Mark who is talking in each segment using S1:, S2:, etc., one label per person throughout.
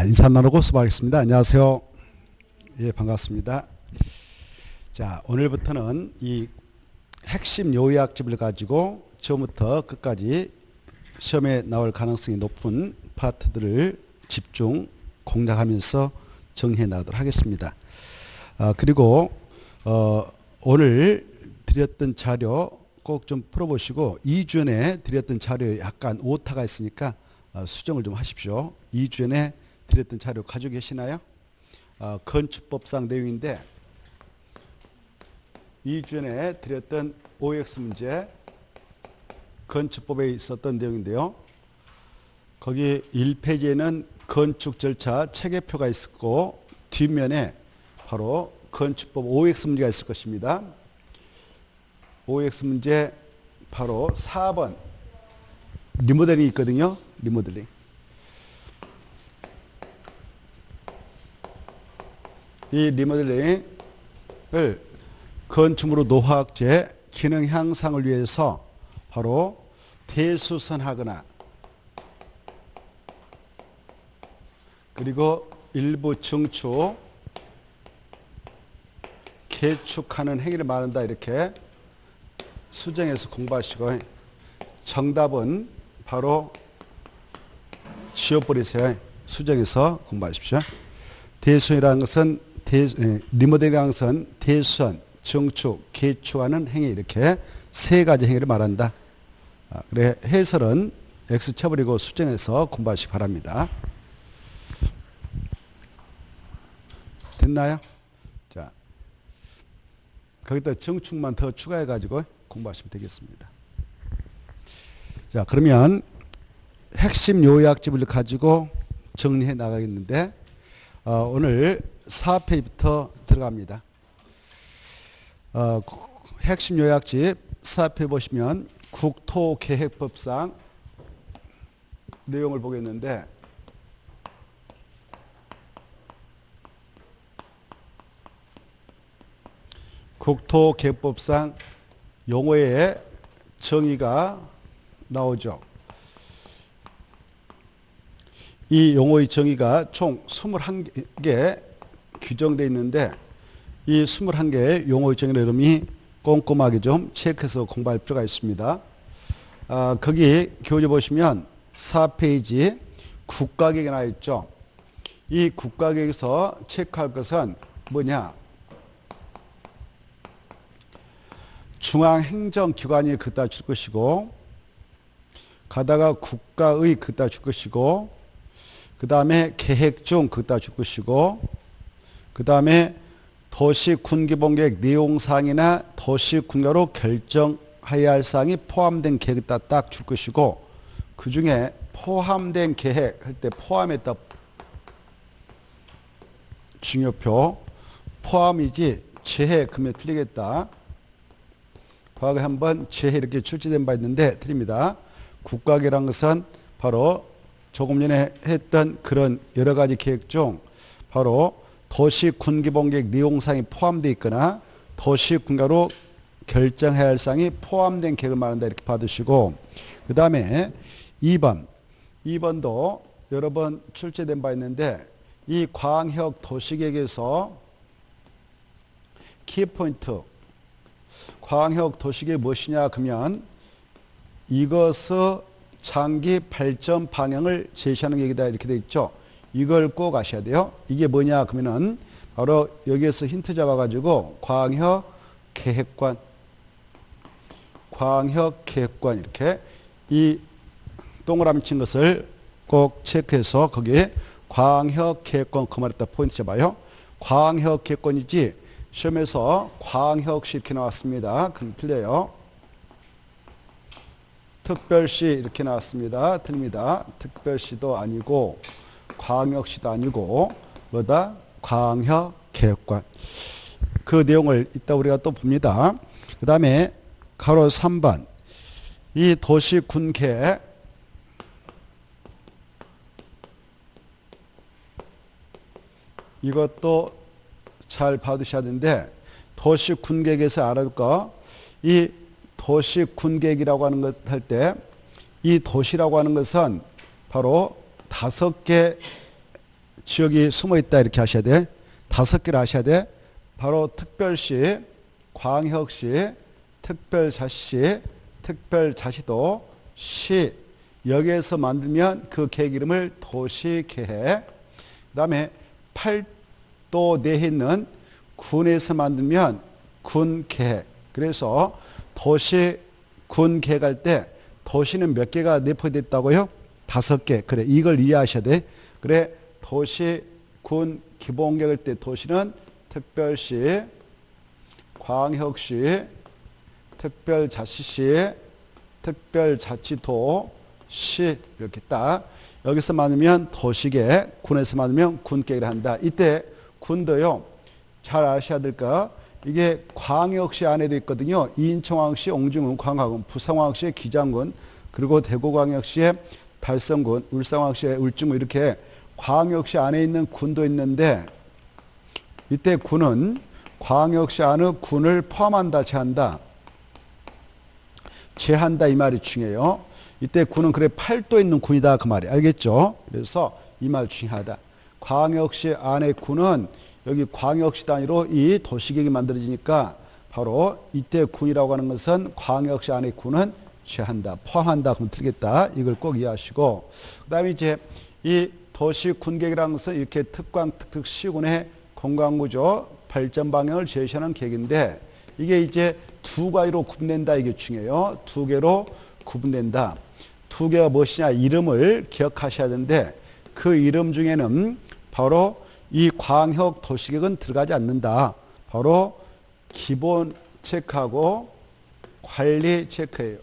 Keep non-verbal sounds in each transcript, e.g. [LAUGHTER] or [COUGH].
S1: 자, 인사 나누고 수고하겠습니다. 안녕하세요. 예, 반갑습니다. 자, 오늘부터는 이 핵심 요약집을 가지고 처음부터 끝까지 시험에 나올 가능성이 높은 파트들을 집중 공략하면서 정리해 나가도록 하겠습니다. 아, 그리고 어, 오늘 드렸던 자료 꼭 좀 풀어보시고 2주에 드렸던 자료에 약간 오타가 있으니까 어, 수정을 좀 하십시오. 2주에 드렸던 자료 가지고 계시나요? 어, 건축법상 내용인데 2주에 드렸던 OX 문제 건축법에 있었던 내용인데요. 거기 1페이지에는 건축 절차 체계표가 있었고 뒷면에 바로 건축법 OX 문제가 있을 것입니다. OX 문제 바로 4번 리모델링이 있거든요. 리모델링. 이 리모델링을 건축물로 노화학제 기능 향상을 위해서 바로 대수선하거나 그리고 일부 증축 개축하는 행위를 말한다 이렇게 수정해서 공부하시고 정답은 바로 지워버리세요. 수정해서 공부하십시오. 대수이라는 것은 대, 리모델이라는 것은 대수선, 정축, 개축하는 행위 이렇게 세 가지 행위를 말한다. 아, 그래 해설은 X 쳐버리고 수정해서 공부하시기 바랍니다. 됐나요? 자, 거기다 정축만 더 추가해가지고 공부하시면 되겠습니다. 자, 그러면 핵심 요약집을 가지고 정리해 나가겠는데 어, 오늘 4페이지부터 들어갑니다. 어, 핵심 요약집 4페이지 보시면 국토계획법상 내용을 보겠는데 국토계획법상 용어의 정의가 나오죠. 이 용어의 정의가 총 21개 규정되어 있는데 이 21개의 용어의 정의 이름이 꼼꼼하게 좀 체크해서 공부할 필요가 있습니다. 아, 거기 교재 보시면 4페이지 국가계획이 나와 있죠. 이 국가계획에서 체크할 것은 뭐냐? 중앙행정기관이 그따 줄 것이고 가다가 국가의 그따 줄 것이고 그 다음에 계획 중 그따 줄 것이고 그 다음에 도시 군기본 계획 내용사항이나 도시 군가로 결정하여야 할 사항이 포함된 계획에다 딱줄 것이고 그 중에 포함된 계획 할 때 포함했다 중요표 포함이지 재해 금에 틀리겠다. 과거에 한번 재해 이렇게 출제된 바 있는데 틀립니다. 국가계란 것은 바로 조금 전에 했던 그런 여러 가지 계획 중 바로 도시 군기본 계획 내용상이 포함되어 있거나 도시 군가로 결정해야 할 사항이 포함된 계획을 말한다 이렇게 받으시고 그 다음에 2번 2번도 여러 번 출제된 바 있는데 이 광역 도시계획에서 키포인트 광역 도시계획 무엇이냐 그러면 이것의 장기 발전 방향을 제시하는 얘기다 이렇게 돼 있죠. 이걸 꼭 아셔야 돼요. 이게 뭐냐 그러면은 바로 여기에서 힌트 잡아가지고 광역 계획관, 광역 계획관 이렇게 이 동그라미 친 것을 꼭 체크해서 거기에 광역 계획관 그 말했다 포인트 잡아요. 광역 계획관이지 시험에서 광역시 이렇게 나왔습니다. 그럼 틀려요. 특별시 이렇게 나왔습니다. 틀립니다. 특별시도 아니고 광역시도 아니고 뭐다? 광역계획관. 그 내용을 이따 우리가 또 봅니다. 그 다음에 가로 3번 이 도시군계 이것도 잘 봐두셔야 되는데 도시군계획에서 알아둘 거이 도시 군계획이라고 하는 것 할 때 이 도시라고 하는 것은 바로 다섯 개 지역이 숨어 있다 이렇게 하셔야 돼. 다섯 개를 하셔야 돼. 바로 특별시, 광역시, 특별자치, 특별자치도, 시 여기에서 만들면 그 계획 이름을 도시계획. 그 다음에 팔도 내에 있는 군에서 만들면 군계획. 그래서 도시 군 계획할 때 도시는 몇 개가 내포됐다고요? 다섯 개. 그래 이걸 이해하셔야 돼. 그래 도시 군 기본 계획할 때 도시는 특별시, 광역시, 특별자치시, 특별자치도, 시 이렇게 딱 여기서 많으면 도시계, 군에서 많으면 군계를 한다. 이때 군도요. 잘 아셔야 될까? 이게 광역시 안에도 있거든요. 인천광역시 옹중군, 광화군, 부산광역시의 기장군, 그리고 대구광역시의 달성군, 울산광역시의 울중군 이렇게 광역시 안에 있는 군도 있는데 이때 군은 광역시 안의 군을 포함한다, 제한다. 제한다 이 말이 중요해요. 이때 군은 그래 팔도 있는 군이다 그 말이 알겠죠? 그래서 이 말 중요하다. 광역시 안에 군은 여기 광역시 단위로 이 도시계획이 만들어지니까 바로 이때 군이라고 하는 것은 광역시 안에 군은 제한다, 포함한다 그러면 틀겠다. 이걸 꼭 이해하시고 그 다음에 이제 이 도시 군계획이라는 것은 이렇게 특광 특특 시군의 공간구조 발전 방향을 제시하는 계획인데 이게 이제 두 가지로 구분된다 이게 중요해요. 두 개로 구분된다. 두 개가 무엇이냐 이름을 기억하셔야 되는데 그 이름 중에는 바로 이 광역 도시계획은 들어가지 않는다. 바로 기본 체크하고 관리 체크예요.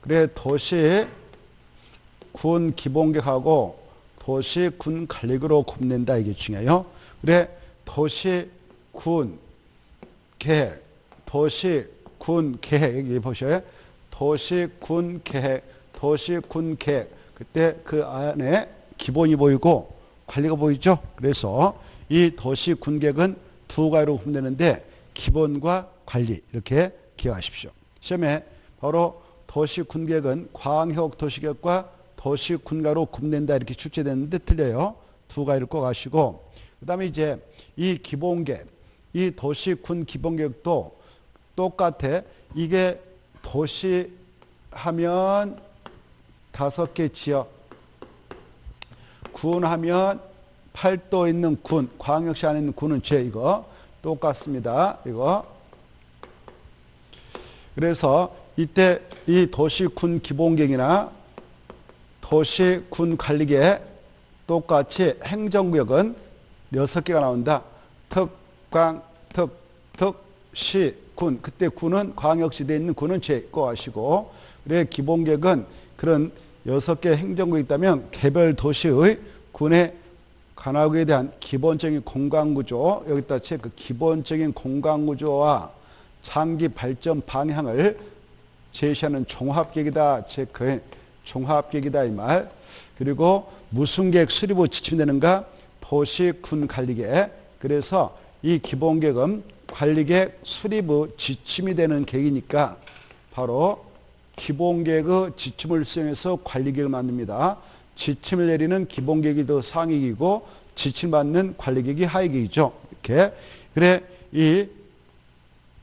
S1: 그래 도시 군 기본계획하고 도시 군 관리계획으로 구분된다 이게 중요해요. 그래 도시 군 계획, 도시 군 계획 여기 보셔요. 도시 군 계획, 도시 군 계획. 그때 그 안에 기본이 보이고 관리가 보이죠. 그래서 이 도시 군 계획은 두 가지로 구분되는데 기본과 관리 이렇게 기억하십시오. 시험에 바로 도시 군 계획은 광역 도시 계획과 도시 군가로 구분된다 이렇게 출제됐는데 틀려요. 두 가지를 꼭 아시고 그다음에 이제 이 기본계획, 이 도시 군 기본계획도 똑같아. 이게 도시 하면 다섯 개 지역, 군 하면 팔도 있는 군, 광역시 안에 있는 군은 죄 이거 똑같습니다. 이거. 그래서 이때 이 도시 군 기본계획이나 도시 군 관리계 똑같이 행정구역은 여섯 개가 나온다. 특, 광, 특, 특, 시, 군. 그때 군은 광역시대에 있는 군은 제거 하시고, 그래 기본계획은 그런 여섯 개 행정구역이 있다면 개별 도시의 군의 관할구에 대한 기본적인 공간구조, 여기다 체크, 기본적인 공간구조와 장기 발전 방향을 제시하는 종합계획이다. 체크해. 종합계획이다. 이 말. 그리고 무슨 계획 수립후 지침이 되는가? 도시군 관리계획. 그래서 이 기본계획은 관리계획 수립후 지침이 되는 계획이니까 바로 기본계획의 지침을 수행해서 관리계획을 만듭니다. 지침을 내리는 기본계획이 더 상위계획이고 지침 받는 관리계획이 하위계획이죠. 이렇게. 그래 이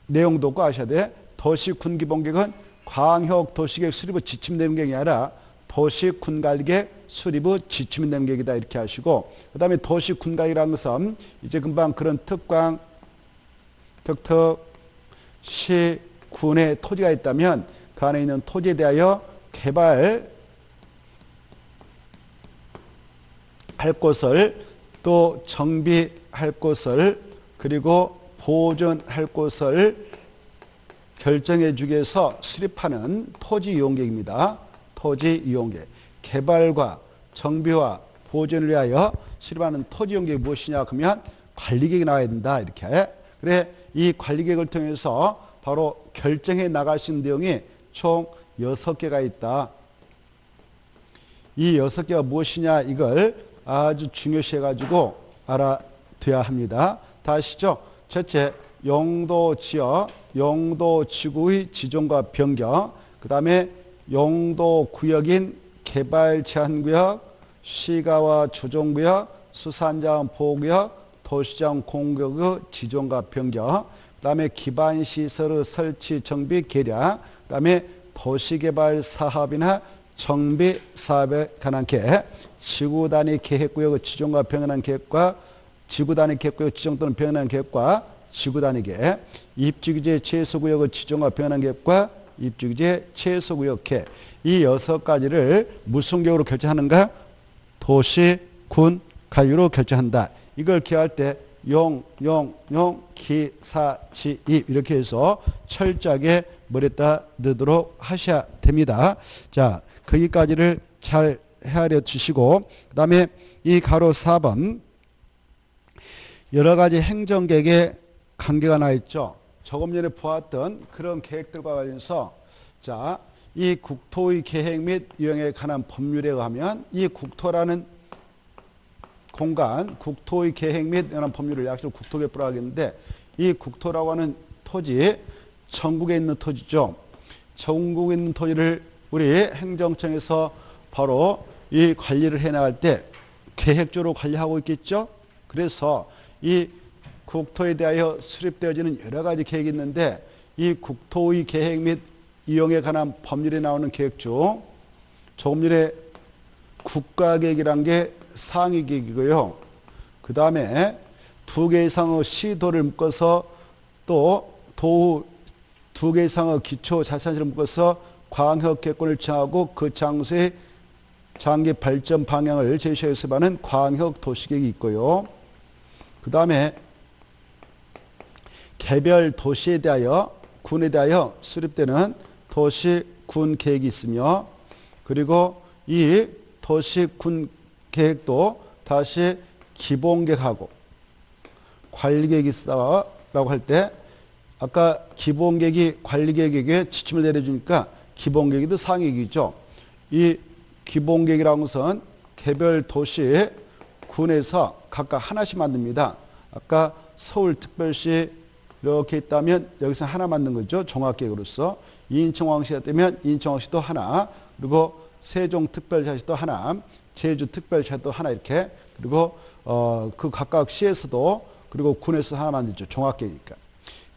S1: 내용도 꼭 아셔야 돼. 도시군 기본계획은 광역 도시계획 수립후 지침 되는 계획이 아니라 도시군 관리계획 수립의 지침이 되는 계획이다 이렇게 하시고 그 다음에 도시군 관리라는 것은 이제 금방 그런 특광, 특특, 시, 군의 토지가 있다면 그 안에 있는 토지에 대하여 개발 할 곳을 또 정비할 곳을 그리고 보존할 곳을 결정해 주기 위해서 수립하는 토지 이용계획입니다. 토지 이용계획. 개발과 정비와 보존을 위하여 수립하는 토지 이용계획이 무엇이냐 그러면 관리계획이 나와야 된다. 이렇게. 그래 이 관리계획을 통해서 바로 결정해 나갈 수 있는 내용이 총 6개가 있다. 이 6개가 무엇이냐 이걸 아주 중요시 해 가지고 알아둬야 합니다. 다시죠. 첫째, 용도 지역, 용도 지구의 지정과 변경, 그 다음에 용도 구역인 개발 제한 구역, 시가와 조정 구역, 수산자원 보호 구역, 도시장 공격의 지존과 변경, 그 다음에 기반 시설의 설치 정비 그 다음에 도시개발 사업이나 정비 사업에 관한 계획, 지구 단위 계획구역의 지정과 병행한 계획과 지구 단위 계획구역 지정 또는 병행한 계획과 지구 단위 계획, 입지규제 최소구역의 지정과 병행한 계획과 입지규제 최소구역 계획 이 여섯 가지를 무슨 계획으로 결정하는가? 도시, 군, 가유로 결정한다. 이걸 기할 때 용, 용, 용, 기, 사, 지, 이 이렇게 해서 철저하게 머리에다 넣도록 하셔야 됩니다. 자, 거기까지를 잘 헤아려 주시고 그 다음에 이 가로 4번 여러 가지 행정계획에 관계가 나 있죠. 조금 전에 보았던 그런 계획들과 관련해서 자, 이 국토의 계획 및 유형에 관한 법률에 의하면 이 국토라는 공간, 국토의 계획 및 관한 법률을 약속로 국토계획부라고 하겠는데 이 국토라고 하는 토지, 전국에 있는 토지죠. 전국에 있는 토지를 우리 행정청에서 바로 이 관리를 해 나갈 때 계획적으로 관리하고 있겠죠. 그래서 이 국토에 대하여 수립되어지는 여러 가지 계획이 있는데 이 국토의 계획 및 이용에 관한 법률에 나오는 계획 중 조금 전에 국가계획이란 게 상위 계획이고요. 그 다음에 두 개 이상의 시도를 묶어서 또 도 두 개 이상의 기초 자산시를 묶어서 광역 계획권을 정하고 그 장소의 장기 발전 방향을 하는 광역 도시계획이 있고요. 그 다음에 개별 도시에 대하여 군에 대하여 수립되는 도시 군 계획이 있으며 그리고 이 도시 군 계획도 다시 기본 계획하고 관리 계획이 있다라고 할 때 아까 기본 계획이 관리 계획에게 지침을 내려주니까 기본 계획도 상위 계획이죠. 이 기본 계획이라는 것은 개별 도시 군에서 각각 하나씩 만듭니다. 아까 서울특별시 이렇게 있다면 여기서 하나 만든 거죠. 종합계획으로서. 인천왕시가 되면 인천왕시도 하나, 그리고 세종특별시도 하나, 제주특별시도 하나 이렇게, 그리고 어, 그 각각 시에서도 그리고 군에서 하나 만들죠. 종합계획이니까.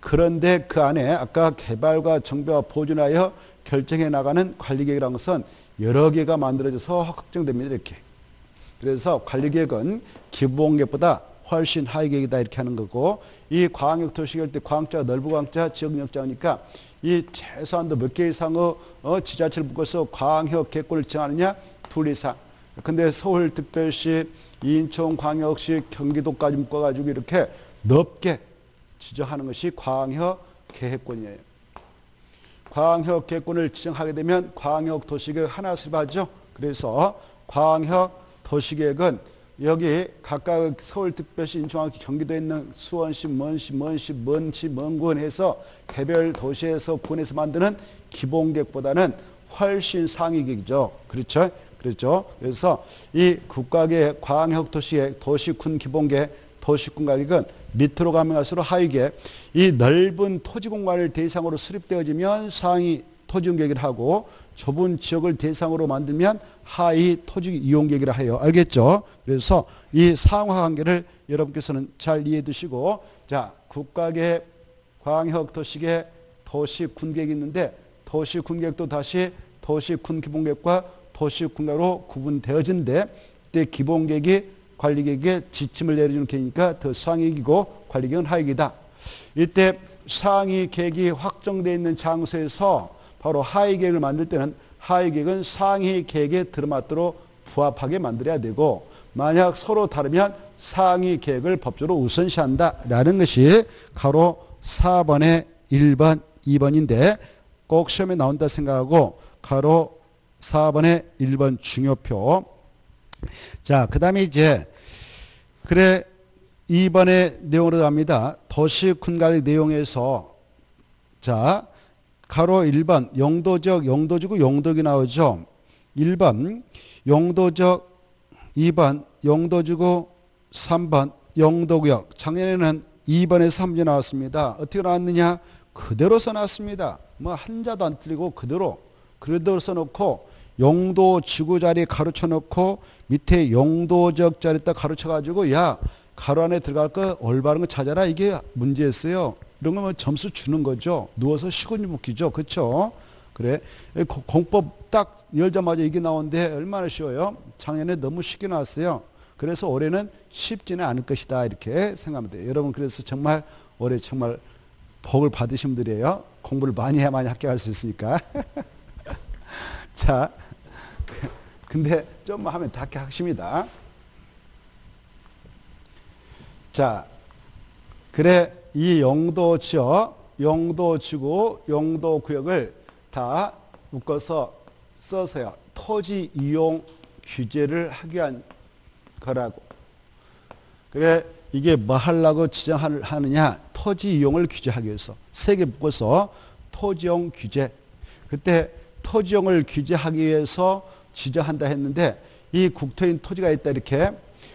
S1: 그런데 그 안에 아까 개발과 정비와 보존하여 결정해 나가는 관리계획이라는 것은 여러 개가 만들어져서 확정됩니다. 이렇게. 그래서 관리계획은 기본계획보다 훨씬 하위 계획이다 이렇게 하는 거고 이 광역 도시계획 때 광자 넓은 광자 지역역자니까 이 최소한도 몇 개 이상의 어, 지자체를 묶어서 광역 계획권을 정하느냐 둘 이상. 근데 서울특별시, 인천광역시, 경기도까지 묶어가지고 이렇게 넓게 지정하는 것이 광역 계획권이에요. 광역 계획권을 지정하게 되면 광역 도시계획 하나 수립하죠. 그래서 광역 도시계획은 여기 각각 서울특별시, 인천광역시, 경기도에 있는 수원시, 먼시, 먼시, 먼시, 먼군 해서 개별 도시에서 군에서 만드는 기본계획보다는 훨씬 상위계획이죠. 그렇죠? 그렇죠? 그래서 이 국가계 광역 도시의 도시군 기본계 도시군 가격은 밑으로 가면 갈수록 하위계 이 넓은 토지 공간을 대상으로 수립되어지면 상위 토지 계획을 하고 좁은 지역을 대상으로 만들면 하위 토지 이용 계획이라 해요. 알겠죠? 그래서 이 상하 관계를 여러분께서는 잘 이해해 두시고 자, 국가계 광역 도시계 도시 군계획이 있는데 도시 군계획도 다시 도시 군 기본계획과 도시 군계획으로 구분되어진데 그때 기본계획이 관리계획에 지침을 내려주는 계획이니까 더 상위이고 관리계획은 하위이다. 이때 상위 계획이 확정되어 있는 장소에서 바로 하위 계획을 만들 때는 하위 계획은 상위 계획에 들어맞도록 부합하게 만들어야 되고 만약 서로 다르면 상위 계획을 법적으로 우선시한다 라는 것이 가로 4번의 1번, 2번인데 꼭 시험에 나온다 생각하고 가로 4번의 1번 중요표. 자, 그 다음에 이제 그래 2번의 내용으로 갑니다. 도시 군관리 내용에서 자, 가로 1번 용도적 용도지구 용도기 나오죠. 1번 용도적 2번 용도지구 3번 용도구역 작년에는 2번에 3번 나왔습니다. 어떻게 나왔느냐? 그대로 써놨습니다. 뭐 한자도 안 틀리고 그대로 그대로 써놓고 용도 지구 자리 가로쳐 놓고 밑에 용도적 자리에다 가로쳐 가지고 야 가로 안에 들어갈 거 올바른 거 찾아라 이게 문제였어요. 이런 거면 점수 주는 거죠. 누워서 시군이 묶이죠. 그렇죠? 그래 공법 딱 열자마자 이게 나오는데 얼마나 쉬워요? 작년에 너무 쉽게 나왔어요. 그래서 올해는 쉽지는 않을 것이다 이렇게 돼요. 여러분 그래서 정말 올해 정말 복을 받으신 분들이에요. 공부를 많이 해야만 합격할 수 있으니까. [LAUGHS] 자, 근데 좀 하면 다 합격하십니다. 자, 그래 이 용도 지역, 용도 지구, 용도 구역을 다 묶어서 써서요. 토지 이용 규제를 하기 위한 거라고. 그래 이게 뭐 하려고 지정하느냐? 토지 이용을 규제하기 위해서 세 개 묶어서 토지용 규제. 그때 토지용을 규제하기 위해서 지정한다 했는데 이 국토인 토지가 있다 이렇게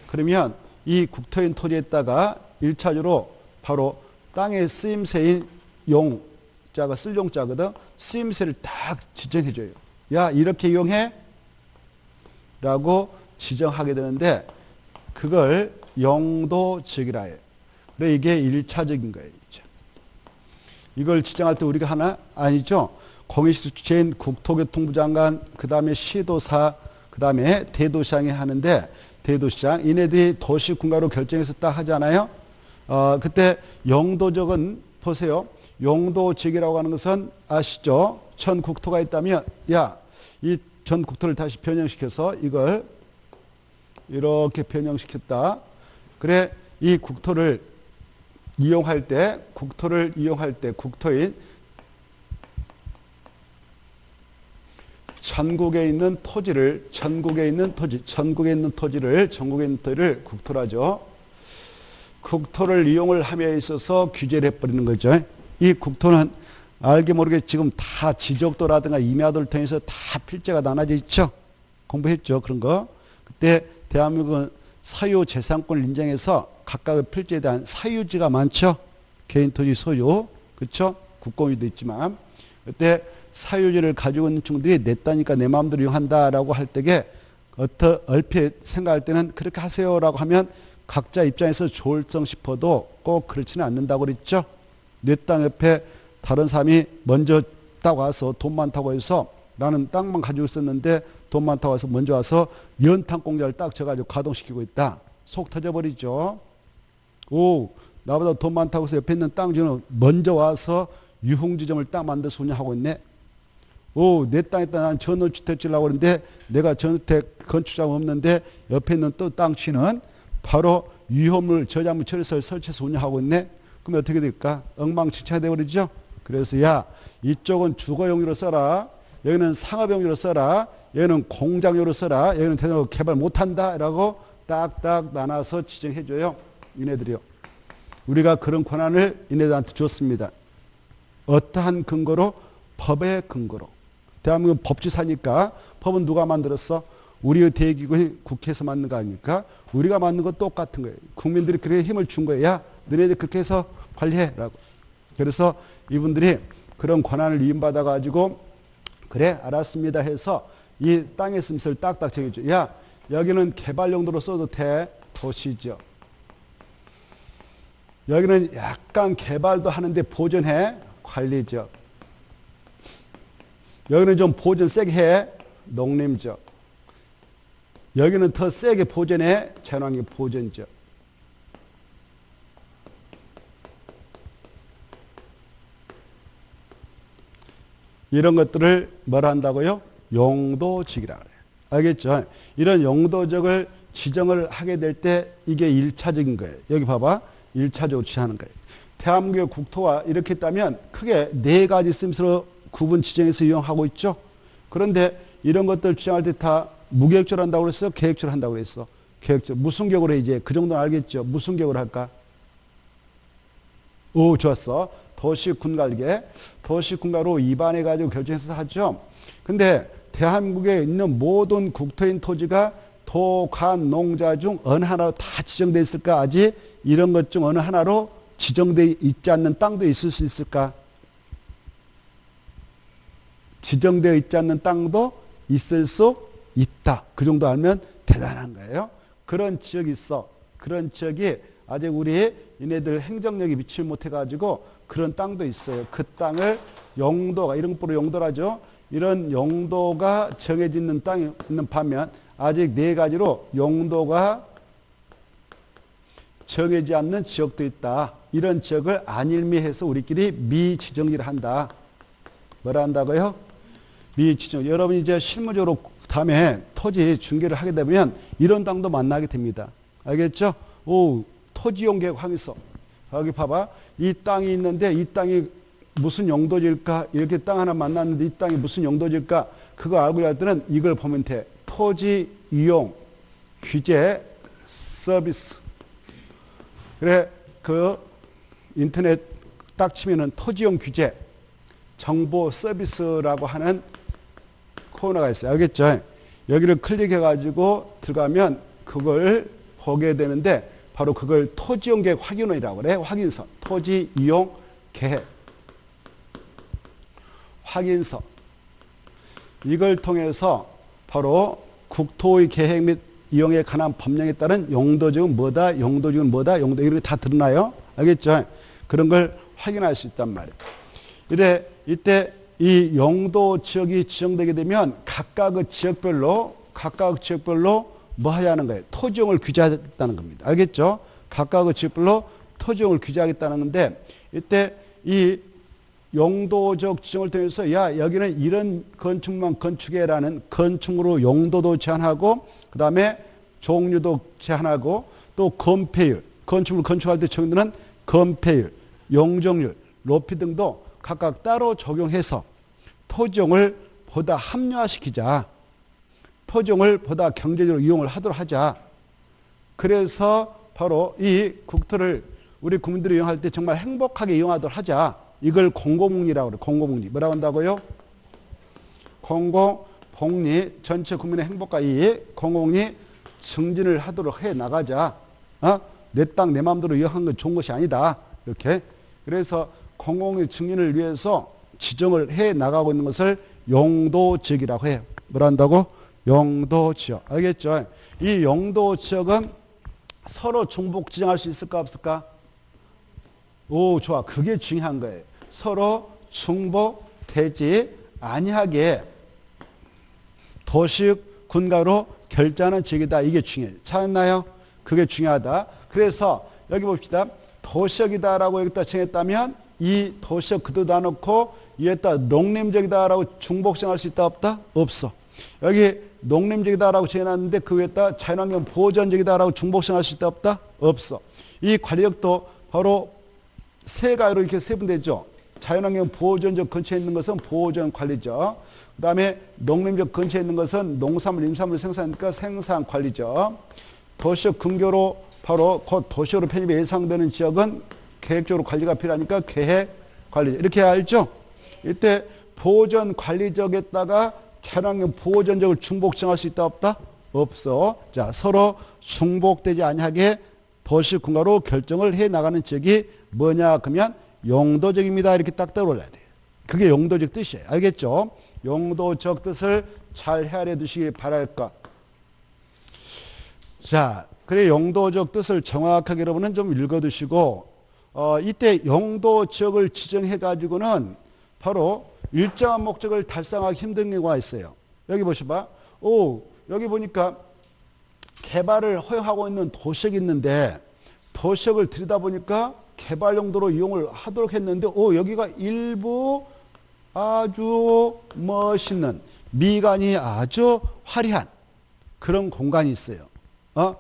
S1: 그러면 이 국토인 토지에다가 1차적으로 바로 땅의 쓰임새인 용 자가 쓸 용자거든. 쓰임새를 딱 지정해줘요. 야 이렇게 이용해 라고 지정하게 되는데 그걸 용도지역이라 해요. 그래 이게 1차적인 거예요. 이걸 지정할 때 우리가 하나 아니죠. 공익시 주체인 국토교통부 장관, 그 다음에 시도사, 그 다음에 대도시장이 하는데 대도시장 이네들이 도시군가로 딱 하잖아요. 어, 그때 용도적은 보세요. 용도지역이라고 하는 것은 아시죠? 전 국토가 있다면 야, 이 전 국토를 다시 변형시켜서 이걸 이렇게 변형시켰다. 그래 이 국토를 이용할 때 국토를 이용할 때 국토인 전국에 있는 토지를 전국에 있는 토지 전국에 있는 토지를 전국에 있는 토지를 국토라죠. 국토를 이용을 함에 있어서 규제를 해버리는 거죠. 이 국토는 알게 모르게 지금 다 지적도라든가 임야도를 통해서 다 필제가 나눠져 있죠. 공부했죠. 그런 거. 그때 대한민국은 사유재산권을 인정해서 각각의 필지에 대한 사유지가 많죠. 개인 토지 소유. 그렇죠? 국공유도 있지만. 그때 사유지를 가지고 있는 친구들이 내 따니까 내 마음대로 이용한다라고 할 때에 어떠 얼핏 생각할 때는 그렇게 하세요라고 하면 각자 입장에서 좋을정 싶어도 꼭 그렇지는 않는다고 그랬죠. 내 땅 옆에 다른 사람이 먼저 딱 와서 돈 많다고 해서 나는 땅만 가지고 있었는데 돈 많다고 해서 먼저 와서 연탄 공장을 딱 져가지고 가동시키고 있다. 속 터져버리죠. 오, 나보다 돈 많다고 해서 옆에 있는 땅주는 먼저 와서 유흥지점을 딱 만들어서 운영하고 있네. 오, 내 땅에다 난 전원주택 지려고 그러는데 내가 전원주택 건축자가 없는데 옆에 있는 또 땅치는 바로 위험물 저장물 처리소를 설치해서 운영하고 있네. 그럼 어떻게 될까? 엉망진창이 되어버리죠. 그래서 야 이쪽은 주거용으로 써라. 여기는 상업용으로 써라. 여기는 공장용으로 써라. 여기는 대놓고 개발 못한다. 라고 딱딱 나눠서 지정해줘요. 이네들이요. 우리가 그런 권한을 이네들한테 줬습니다. 어떠한 근거로? 법의 근거로. 대한민국 법치사니까 법은 누가 만들었어? 우리의 대기구이 국회에서 만든 거 아닙니까? 우리가 만든 거 똑같은 거예요. 국민들이 그렇게 힘을 준 거예요. 야, 너네들 그렇게 해서 관리해라고. 그래서 이분들이 그런 권한을 이임받아 가지고 그래 알았습니다 해서 이 땅의 씀을 딱딱 정해줘. 야 여기는 개발 용도로 써도 돼. 도시죠. 여기는 약간 개발도 하는데 보존해. 관리죠. 여기는 좀 보존 세게 해. 농림적. 여기는 더 세게 보존해. 재난기 보존적. 이런 것들을 뭘 한다고요? 용도직이라 그래요. 알겠죠? 이런 용도적을 지정을 하게 될 때 이게 1차적인 거예요. 여기 봐봐. 1차적으로 지하는 거예요. 대한민국의 국토가 이렇게 있다면 크게 네 가지 쓰임새로 구분 지정해서 이용하고 있죠. 그런데 이런 것들 지정할 때 다 무계획적으로 한다고 그랬어? 계획적으로 한다고 그랬어? 계획적. 무슨 격으로 이제 그 정도는 알겠죠? 무슨 격으로 할까? 오, 좋았어. 도시 군갈계, 도시 군가로 입안해 가지고 결정해서 하죠. 근데 대한민국에 있는 모든 국토인 토지가 도, 관, 농자 중 어느 하나로 다 지정되어 있을까? 아직 이런 것 중 어느 하나로 지정되어 있지 않는 땅도 있을 수 있을까? 지정되어 있지 않는 땅도 있을 수 있다. 그 정도 알면 대단한 거예요. 그런 지역이 있어. 그런 지역이 아직 우리 얘네들 행정력이 미치지 못해가지고 그런 땅도 있어요. 그 땅을 용도가 이런 것으로 용도라죠. 이런 용도가 정해져 있는 땅이 있는 반면 아직 네 가지로 용도가 정해지 않는 지역도 있다. 이런 지역을 안일미해서 우리끼리 미지정지를 한다. 뭐라 한다고요? 미지정. 여러분 이제 실무적으로 다음에 토지 중개를 하게 되면 이런 땅도 만나게 됩니다. 알겠죠? 오, 토지용 계획 항의서. 여기 봐봐. 이 땅이 있는데 이 땅이 무슨 용도일까? 이렇게 땅 하나 만났는데 이 땅이 무슨 용도일까? 그거 알고 할 때는 이걸 보면 돼. 토지 이용 규제 서비스. 그래 그 인터넷 딱 치면은 토지용 규제 정보 서비스라고 하는 코너가 있어요. 알겠죠? 여기를 클릭해 가지고 들어가면 그걸 보게 되는데 바로 그걸 토지용 계획 확인원이라고 그래. 확인서. 토지 이용 계획. 확인서. 이걸 통해서 바로 국토의 계획 및 이용에 관한 법령에 따른 용도지은 뭐다, 용도지은 뭐다, 용도 이런 게 다 드러나요. 알겠죠? 그런 걸 확인할 수 있단 말이에요. 이래 이때 이 용도 지역이 지정되게 되면 각각의 지역별로 각각 지역별로 뭐 하자는 거예요? 토지용을 규제하겠다는 겁니다. 알겠죠? 각각의 지역별로 토지용을 규제하겠다는 건데 이때 이 용도적 지정을 통해서 야 여기는 이런 건축만 건축해라는 건축으로 용도도 제한하고 그 다음에 종류도 제한하고 또 건폐율 건축물 건축할 때 적용되는 건폐율 용적률 높이 등도 각각 따로 적용해서 토종을 보다 합리화시키자 토종을 보다 경제적으로 이용을 하도록 하자 그래서 바로 이 국토를 우리 국민들이 이용할 때 정말 행복하게 이용하도록 하자 이걸 공공복리라고 그래. 공공복리. 뭐라고 한다고요? 공공복리 전체 국민의 행복과 이익, 공공이 증진을 하도록 해 나가자. 어? 내 땅 내 마음대로 이용한 건 좋은 것이 아니다. 이렇게. 그래서 공공의 증진을 위해서 지정을 해 나가고 있는 것을 용도 지역이라고 해요. 뭐라 한다고? 용도 지역. 알겠죠? 이 용도 지역은 서로 중복 지정할 수 있을까 없을까? 오, 좋아. 그게 중요한 거예요. 서로 중복되지 아니하게 도식 군가로 결제하는 지역이다. 이게 중요해요. 찾았나요? 그게 중요하다. 그래서 여기 봅시다. 도시역이다라고 여기다 정했다면 이 도시역 그대로 놔놓고 위에다 농림적이다라고 중복정할 수 있다 없다? 없어. 여기 농림적이다라고 정해놨는데 그 위에다 자연환경 보전적이다라고 중복정할 수 있다 없다? 없어. 이 관리역도 바로 세 가지로 이렇게 세분되죠. 자연환경 보존적 근처에 있는 것은 보존 관리죠. 그 다음에 농림적 근처에 있는 것은 농산물, 임산물 생산하니까 생산 관리죠. 도시적 근교로 바로 곧 도시로 편입이 예상되는 지역은 계획적으로 관리가 필요하니까 계획 관리. 이렇게 알죠? 이때 보존 관리적에다가 자연환경 보존적을 중복정할 수 있다 없다? 없어. 자, 서로 중복되지 아니하게 도시 군가로 결정을 해 나가는 지역이 뭐냐 그러면 용도적입니다. 이렇게 딱 떠올라야 돼요. 그게 용도적 뜻이에요. 알겠죠? 용도적 뜻을 잘 헤아려 두시기 바랄까. 자, 그래 용도적 뜻을 정확하게 여러분은 좀 읽어두시고 어, 이때 용도 지역을 지정해 가지고는 바로 일정한 목적을 달성하기 힘든 경우가 있어요. 여기 보시봐. 오, 여기 보니까 개발을 허용하고 있는 도시역이 있는데 도시역을 들여다보니까 개발 용도로 이용을 하도록 했는데 오 여기가 일부 아주 멋있는 미관이 아주 화려한 그런 공간이 있어요. 어?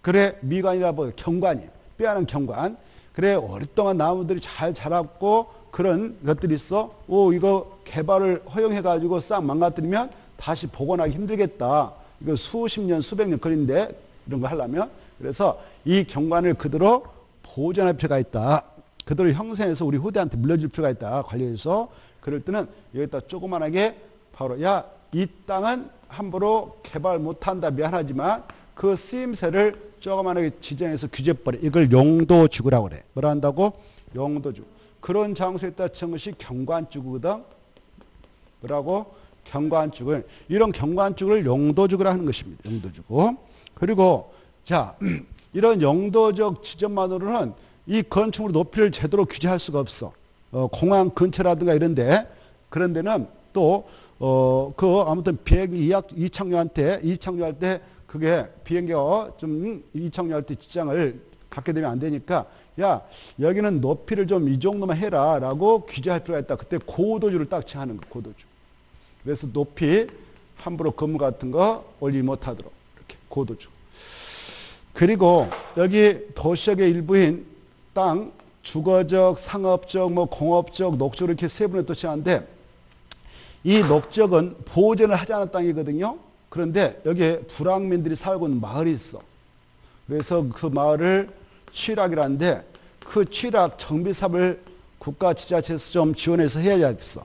S1: 그래 미관이라 뭐 경관이 빼하는 경관. 그래 오랫동안 나무들이 잘 자랐고 그런 것들이 있어. 오 이거 개발을 허용해 가지고 싹 망가뜨리면 다시 복원하기 힘들겠다. 이거 수십 년 수백 년 걸린데 이런 거 하려면 그래서 이 경관을 그대로 보존할 필요가 있다. 그대로 형성해서 우리 후대한테 물려줄 필요가 있다. 관리해서 그럴 때는 여기다 조그만하게 바로 야 이 땅은 함부로 개발 못한다 미안하지만 그 쓰임새를 조그만하게 지정해서 규제버려. 이걸 용도지구라고 그래. 뭐라 한다고? 용도지구. 그런 장소에다 친 것이 경관지구거든. 뭐라고? 경관축을 이런 경관축을 용도축을 하는 것입니다. 용도주고 그리고 자 [CLEARS THROAT] 이런 용도적 지점만으로는 이 건축물 높이를 제대로 규제할 수가 없어. 어, 공항 근처라든가 이런데 그런 데는 또 어, 그 아무튼 비행기 이학 이착륙한테 이착륙할 때 그게 비행기가 좀 이착륙할 때 지장을 갖게 되면 안 되니까 야 여기는 높이를 좀 이 정도만 해라 라고 규제할 필요가 있다. 그때 고도주를 딱 정하는 거 고도주. 그래서 높이 함부로 건물 같은 거 올리지 못하도록 이렇게 고도주. 그리고 여기 도시역의 일부인 땅 주거적, 상업적, 뭐 공업적, 녹적 이렇게 세 분의 도시한데 이 녹적은 보존을 하지 않은 땅이거든요. 그런데 여기에 불황민들이 살고 있는 마을이 있어. 그래서 그 마을을 취락이라는데 그 취락 정비사업을 국가 지자체에서 좀 지원해서 해야겠어.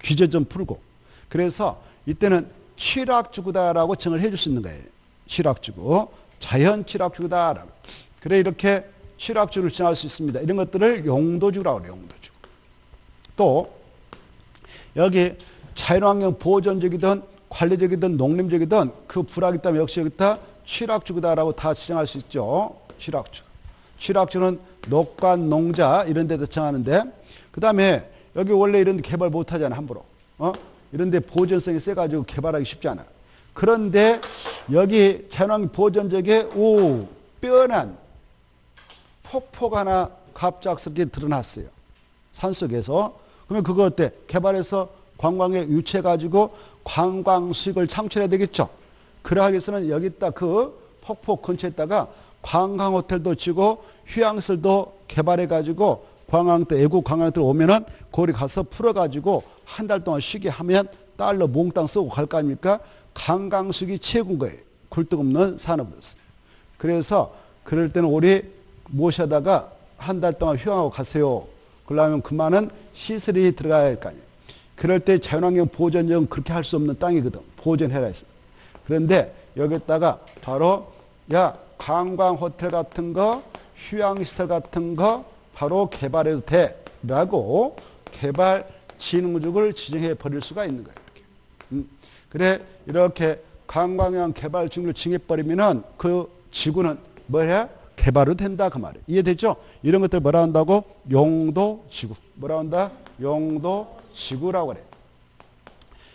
S1: 규제 좀 풀고. 그래서 이때는 취락주구다라고 정을 해줄 수 있는 거예요. 취락주구. 자연 취락주구다. 그래 이렇게 취락주를 정할 수 있습니다. 이런 것들을 용도주라고 그래요. 용도주. 또 여기 자연환경 보존적이든 관리적이든 농림적이든 그 불악이 있다면 역시 여기다 취락주구다라고 다 지정할 수 있죠. 취락주. 취락주는 녹관, 농자 이런 데도 정하는데 그 다음에 여기 원래 이런 데 개발 못하잖아 함부로. 어? 이런 데 보존성이 세가지고 개발하기 쉽지 않아. 그런데 여기 자연환경 보존적에 오 뼈난 폭포가 하나 갑작스럽게 드러났어요. 산속에서. 그러면 그거 어때? 개발해서 관광에 유치해가지고 관광 수익을 창출해야 되겠죠. 그러하기 위해서는 여기다 그 폭포 근처에다가 관광 호텔도 지고 휴양설도 개발해 가지고 관광 때 애국 관광 때 오면은 거기 가서 풀어 가지고 한 달 동안 쉬게 하면 달러 몽땅 쓰고 갈 거 아닙니까? 관광 수익이 최고인 거예요. 굴뚝 없는 산업이었어요. 그래서 그럴 때는 우리 모셔다가 한 달 동안 휴양하고 가세요. 그러려면 그만은 시설이 들어가야 할 거 아니에요. 그럴 때 자연환경 보존은 그렇게 할 수 없는 땅이거든. 보존해라 했어. 그런데 여기다가 바로 야 관광 호텔 같은 거 휴양시설 같은 거 바로 개발해도 돼라고 개발 진흥구역을 지정해 버릴 수가 있는 거예요. 음. 그래 이렇게 관광형 개발 지구를 지정해 버리면은 그 지구는 뭐야? 개발은 된다 그 말이에요. 이해되죠? 이런 것들 뭐라 한다고? 용도 지구. 뭐라 한다? 용도 지구라고 그래.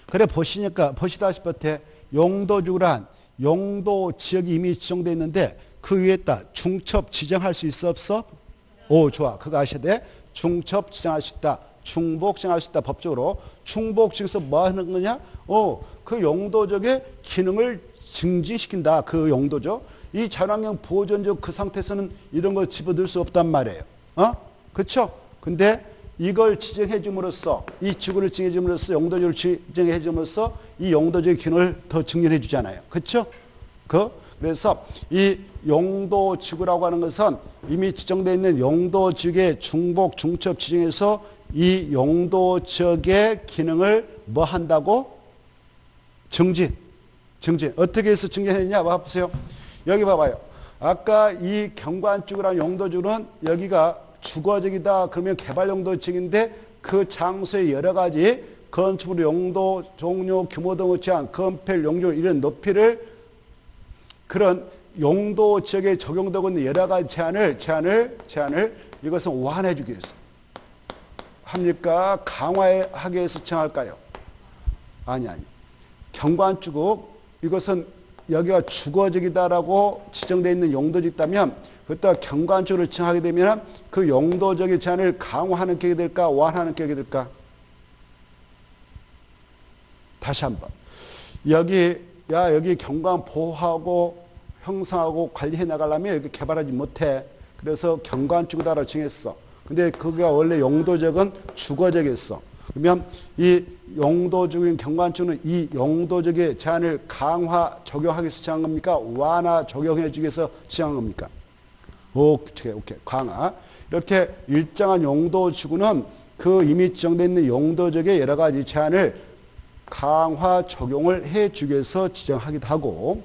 S1: 그래 보시니까 보시다시피 용도 지구란 용도 지역이 이미 지정되어 있는데 그 위에다 중첩 지정할 수 있어 없어? 오 좋아. 그거 아셔야 돼. 중첩 지정할 수 있다. 중복 지정할 수 있다. 법적으로. 중복 지정해서 뭐 하는 거냐? 어, 그 용도적의 기능을 증진시킨다. 그 용도죠. 이 자연환경 보존적 그 상태에서는 이런 걸 집어들 수 없단 말이에요. 어? 그렇죠? 근데 이걸 지정해 줌으로써 이 지구를 지정해 줌으로써 용도적을 지정해 줌으로써 이 용도적 기능을 더 증진해 주잖아요. 그렇죠? 그 그래서 이 용도 지구라고 하는 것은 이미 지정되어 있는 용도 지역의 중복 중첩 지정해서 이 용도 지역의 기능을 뭐 한다고 증진 증진 어떻게 해서 증진했냐 봐 보세요. 여기 봐봐요. 아까 이 경관축이랑 용도주는 여기가 주거적이다 그러면 개발 용도층인데 그 장소의 여러 가지 건축물 용도, 종류, 규모 등을 제한, 건폐, 용도 이런 높이를 그런 용도 지역에 적용되고 있는 여러 가지 제한을 제한을 제한을 이것은 완화해 주기 위해서 합니까? 강화하기 위해서 정할까요? 아니 아니. 경관주국 이것은 여기가 주거적이다라고 지정되어 있는 용도지 있다면 그때 경관적으로 정하게 되면 그 용도적인 제한을 강화하는 격이 될까 완화하는 격이 될까? 다시 한번. 여기 야 여기 경관 보호하고 형성하고 관리해 나가려면 여기 개발하지 못해. 그래서 경관주거다라고 정했어. 근데 그가 원래 용도적은 주거적이었어. 그러면 이 용도적인 경관주는 이 용도적의 제한을 강화 적용하기 위해서 정한 겁니까? 완화 적용해 주기 위해서 정한 겁니까? 오케이, 오케이. 강화. 이렇게 일정한 용도 지구는 그 이미 지정되어 있는 용도적의 여러 가지 제한을 강화 적용을 해 주기 위해서 지정하기도 하고.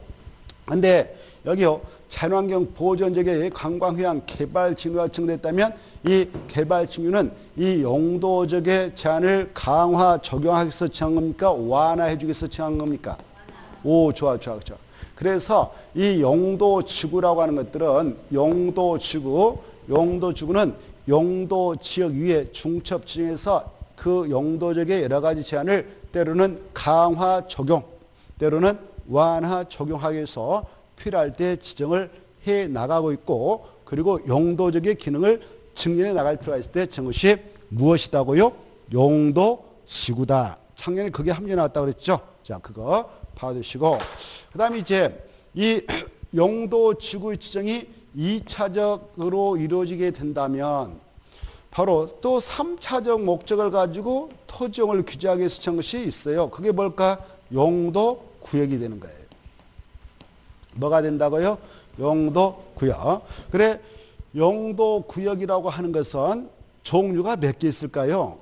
S1: 근데 여기요. 자연환경 보존적의 관광휴양 개발 징후가 증대했다면 이 개발 징후는 이 용도적의 제한을 강화 적용하기 위해서 정한 겁니까? 완화해 주기 위해서 정한 겁니까? 오 좋아 좋아 좋아. 그래서 이 용도 지구라고 하는 것들은 용도 지구, 용도 지구는 용도 지역 위에 중첩 지정해서 그 용도적의 여러 가지 제한을 때로는 강화 적용, 때로는 완화 적용하기 위해서 필요할 때 지정을 해 나가고 있고 그리고 용도적의 기능을 증진해 나갈 필요가 있을 때 저것이 무엇이다고요? 용도 지구다. 작년에 그게 함께 나왔다고 그랬죠. 자, 그거 봐두시고 그 다음에 이제 이 [CLEARS THROAT] 용도 지구의 지정이 2차적으로 이루어지게 된다면 바로 또 3차적 목적을 가지고 토지용을 규제하기 위해서 한 것이 있어요. 그게 뭘까? 용도 구역이 되는 거예요. 뭐가 된다고요? 용도 구역. 그래 용도 구역이라고 하는 것은 종류가 몇 개 있을까요?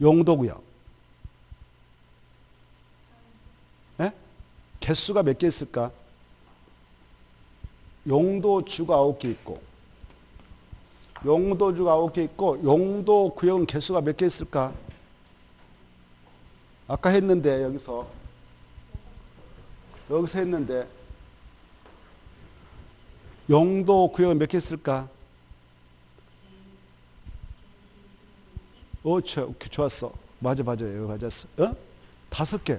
S1: 용도 구역. 개수가 몇 개 있을까? 용도주가 아홉 개 있고 용도주가 아홉 개 있고 용도 구역은 개수가 몇 개 있을까? 아까 했는데 여기서 여기서 했는데 용도 구역은 몇 개 있을까? 오, 좋았어. 맞아, 맞아. 요 맞았어. 어? 다섯 개.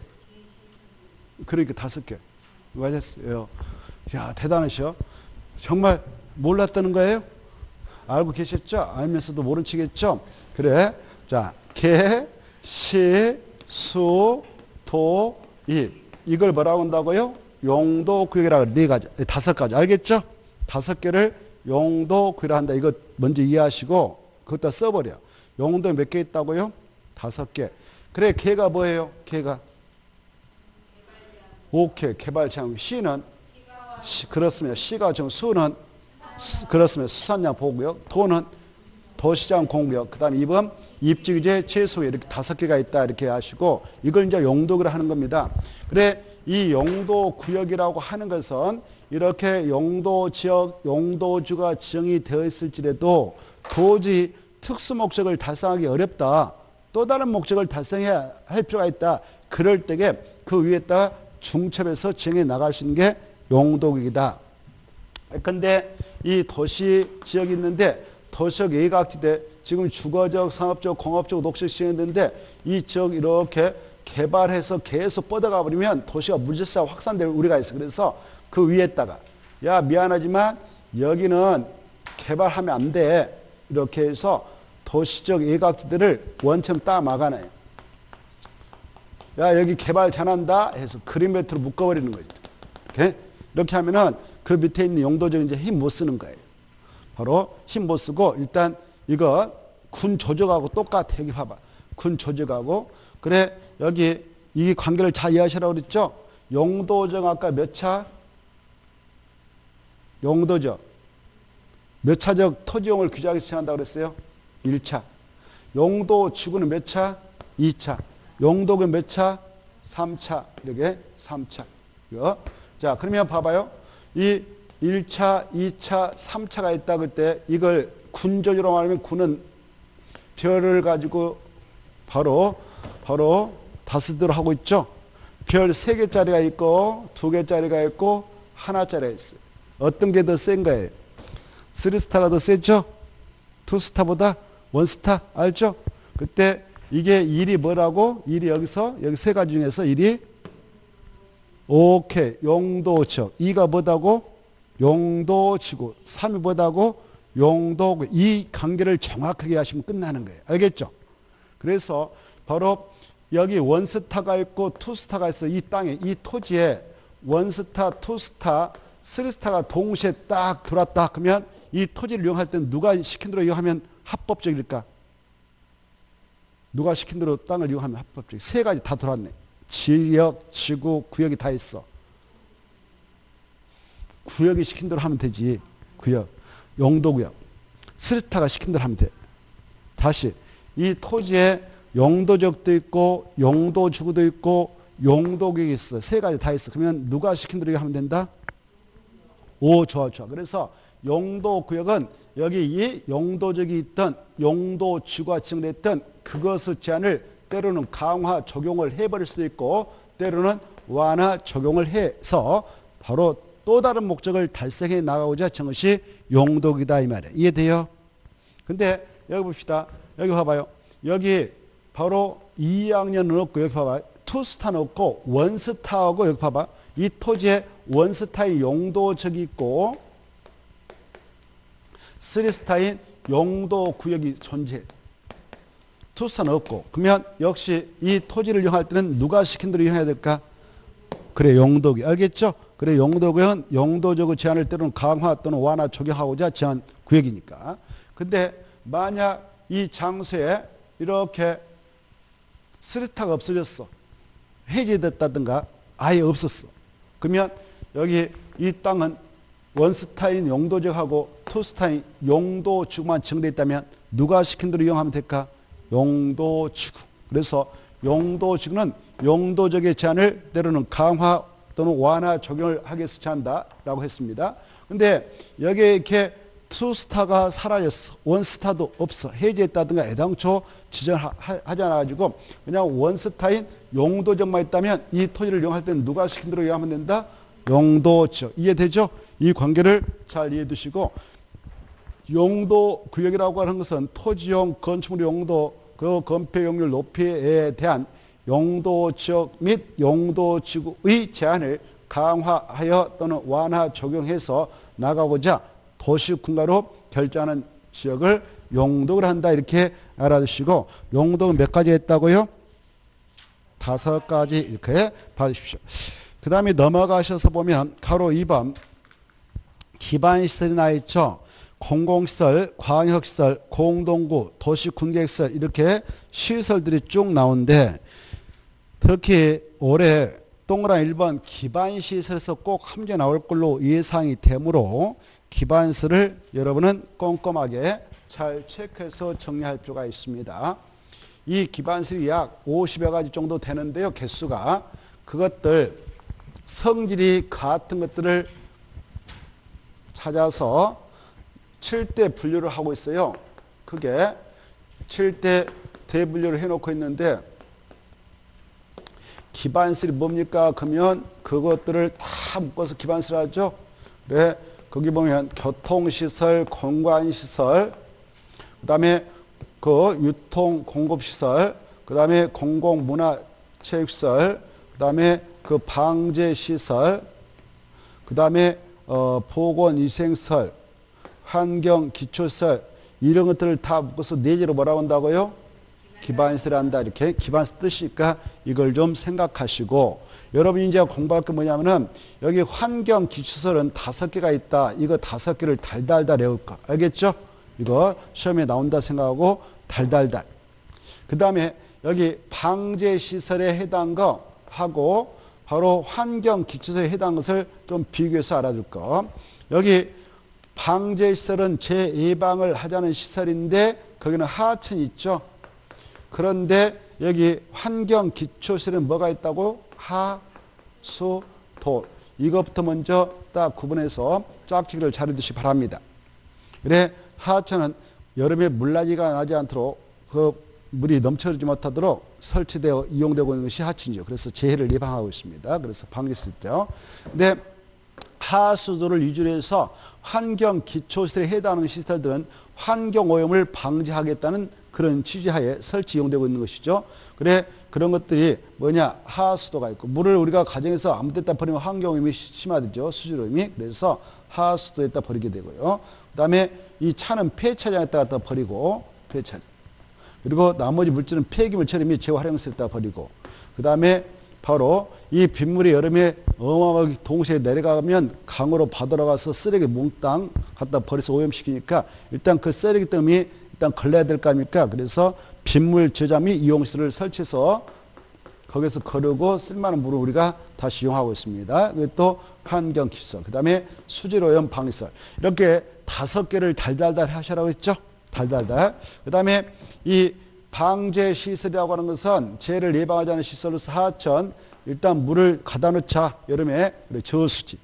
S1: 그러니까 다섯 개. 맞았어요. 야, 대단하셔. 정말 몰랐다는 거예요? 알고 계셨죠? 알면서도 모른 척했죠? 그래. 자, 개, 시, 수, 도, 일. 이걸 뭐라고 한다고요? 용도 구역이라고 네 가지, 다섯 가지. 알겠죠? 다섯 개를 용도 구역이라 한다. 이거 먼저 이해하시고 그것다 써버려. 용도 몇 개 있다고요? 다섯 개. 그래, 개가 뭐예요? 개가. 오케이. 개발 제한. 시는 시, 그렇습니다. 시가 좀 수는 수, 그렇습니다. 수산량 보고요. 도는 도시장 공격. 그다음 에 2번 입지규제 최소 이렇게 다섯 개가 있다 이렇게 하시고 이걸 이제 용도를 하는 겁니다. 그래 이 용도 구역이라고 하는 것은 이렇게 용도 지역 용도주가 지정이 되어 있을지라도 도저히 특수 목적을 달성하기 어렵다. 또 다른 목적을 달성해야 할 필요가 있다. 그럴 때에 그 위에다가 중첩해서 지정해 나갈 수 있는 게 용도국이다. 근데 이 도시 지역이 있는데 도시적 예각지대 지금 주거적, 상업적, 공업적, 녹색 시행되는데 이 지역 이렇게 개발해서 계속 뻗어가 버리면 도시가 물질사 확산될 우리가 있어. 그래서 그 위에다가 야 미안하지만 여기는 개발하면 안 돼. 이렇게 해서 도시적 예각지대를 원천 따 막아내요. 야 여기 개발 잘한다 해서 그린 배트로 묶어버리는 거죠. 이렇게 이렇게 하면은 그 밑에 있는 용도적 이제 힘 못 쓰는 거예요. 바로 힘 못 쓰고 일단 이거 군 조직하고 똑같아. 여기 봐봐. 군 조직하고 그래 여기 이 관계를 잘 이해하시라고 그랬죠? 용도적 아까 몇 차? 용도적. 몇 차적 토지용을 규제하기 시작한다고 그랬어요? 1차. 용도 지구는 몇 차? 2차. 용도는 몇 차? 3차. 이렇게 3차. 이거. 자, 그러면 봐봐요. 이 1차, 2차, 3차가 있다 그때 이걸 군조적으로 말하면 군은 별을 가지고 바로 바로 다스들 하고 있죠. 별세 개짜리가 있고 두 개짜리가 있고 하나짜리가 있어요. 어떤 게 더 센 거예요? 쓰리스타가 더 세죠? 투스타보다 원스타 알죠? 그때 이게 일이 뭐라고? 일이 여기서 여기 세 가지 중에서 일이 오케이 용도적 이가 뭐다고? 용도지구 3이 뭐다고? 용도 이 관계를 정확하게 하시면 끝나는 거예요. 알겠죠? 그래서 바로 여기 원스타가 있고 투스타가 있어. 이 땅에 이 토지에 원스타, 투스타, 쓰리스타가 동시에 딱 들어왔다 그러면 이 토지를 이용할 때는 누가 시킨 대로 이용하면 합법적일까? 누가 시킨 대로 땅을 이용하면 합법적? 세 가지 다 들어왔네. 지역, 지구, 구역이 다 있어. 구역이 시킨 대로 하면 되지. 구역. 용도구역. 스리타가 시킨 대로 하면 돼. 다시 이 토지에 용도적도 있고 용도주구도 있고 용도구역이 있어. 세 가지 다 있어. 그러면 누가 시킨 대로 하면 된다? 오, 좋아, 좋아. 그래서 용도 구역은 여기 이 용도적이 있던 용도 지구가 지정됐던 그것의 제한을 때로는 강화 적용을 해버릴 수도 있고 때로는 완화 적용을 해서 바로 또 다른 목적을 달성해 나가고자 하는 것이 용도기다 이 말이에요. 이해돼요? 근데 여기 봅시다. 여기 봐봐요. 여기 바로 2학년 넣고 여기 봐봐. 투스타 넣고 원스타하고 여기 봐봐. 이 토지에 원스타의 용도적이 있고 쓰리스타인 용도 구역이 존재. 투스타는 없고 그러면 역시 이 토지를 이용할 때는 누가 시킨 대로 이용해야 될까? 그래 용도기 알겠죠? 그래 용도구역은 용도적으로 제한을 때로는 강화 또는 완화 적용하고자 제한 구역이니까. 근데 만약 이 장소에 이렇게 스리타가 없어졌어. 해제됐다든가 아예 없었어. 그러면 여기 이 땅은 원스타인 용도적하고 투스타인 용도 지구만 정돼 있다면 누가 시킨 대로 이용하면 될까? 용도 지구. 그래서 용도 지구는 용도적의 제한을 때로는 강화 또는 완화 적용을 하기 위해서 제한다라고 했습니다. 근데 여기에 이렇게 투스타가 사라졌어. 원스타도 없어. 해제했다든가 애당초 지정하지 않아가지고 그냥 원스타인 용도적만 있다면 이 토지를 이용할 때는 누가 시킨 대로 이용하면 된다? 용도죠. 이해되죠? 이 관계를 잘 이해해 두시고 용도 구역이라고 하는 것은 토지용 건축물 용도 그 건폐 용률 높이에 대한 용도 지역 및 용도 지구의 제한을 강화하여 또는 완화 적용해서 나가고자 도시 군가로 결정하는 지역을 용도를 한다 이렇게 알아두시고 용도는 몇 가지 했다고요? 다섯 가지 이렇게 봐주십시오. 그 다음에 넘어가셔서 보면 가로 2번 기반시설이 나 있죠. 공공시설, 광역시설, 공동구, 도시군계시설 이렇게 시설들이 쭉 나오는데 특히 올해 동그란 1번 기반시설에서 꼭 함께 나올 걸로 예상이 되므로 기반시설을 여러분은 꼼꼼하게 잘 체크해서 정리할 필요가 있습니다. 이 기반시설이 약 50여 가지 정도 되는데요. 개수가 그것들 성질이 같은 것들을 찾아서 7대 분류를 하고 있어요. 그게 7대 대분류를 해놓고 있는데 기반설이 뭡니까? 그러면 그것들을 다 묶어서 기반설 하죠. 그래 거기 보면 교통시설, 공간시설, 그 다음에 그 유통 공급시설, 그 다음에 공공문화체육시설, 그 다음에 그 방제시설, 그 다음에 어, 보건위생설, 환경 기초시설 이런 것들을 다 묶어서 네개로 뭐라고 한다고요? 기반시설 한다 이렇게 기반시 뜻이니까 이걸 좀 생각하시고 여러분이 이제 공부할 게 뭐냐면은 여기 환경 기초설은 다섯 개가 있다. 이거 다섯 개를 달달달 외울 거 알겠죠? 이거 시험에 나온다 생각하고 달달달. 그 다음에 여기 방제시설에 해당 거 하고 바로 환경 기초설에 해당 것을 좀 비교해서 알아둘 거. 여기 방제시설은 재예방을 하자는 시설인데 거기는 하천이 있죠. 그런데 여기 환경기초시설은 뭐가 있다고? 하, 수, 도. 이것부터 먼저 딱 구분해서 짝짓기를 잘해두시 바랍니다. 그래 하천은 여름에 물나기가 나지 않도록 그 물이 넘쳐지 못하도록 설치되어 이용되고 있는 것이 하천이죠. 그래서 재해를 예방하고 있습니다. 그래서 방지시죠. 근데 하수도를 위주로 해서 환경 기초시설에 해당하는 시설들은 환경 오염을 방지하겠다는 그런 취지하에 설치 이용되고 있는 것이죠. 그래 그런 것들이 뭐냐 하수도가 있고 물을 우리가 가정에서 아무 데다 버리면 환경 오염이 심하죠. 수질 오염이. 그래서 하수도에다 버리게 되고요. 그다음에 이 차는 폐차장에다 버리고 폐차장. 그리고 나머지 물질은 폐기물 처리 및 재활용시에다 버리고 그다음에 바로 이 빗물이 여름에 어마어마하게 동시에 내려가면 강으로 바다로 가서 쓰레기 몽땅 갖다 버려서 오염시키니까 일단 그 쓰레기 뜸이 일단 걸려야 될 거 아닙니까? 그래서 빗물 저장 및 이용시설을 설치해서 거기서 거르고 쓸만한 물을 우리가 다시 이용하고 있습니다. 또 환경 기술, 그 다음에 수질 오염 방지설 이렇게 다섯 개를 달달달 하시라고 했죠. 달달달. 그 다음에 이 방제 시설이라고 하는 것은 재해를 예방하지 않은 시설로서 하천 일단 물을 가다 놓자 여름에 저수지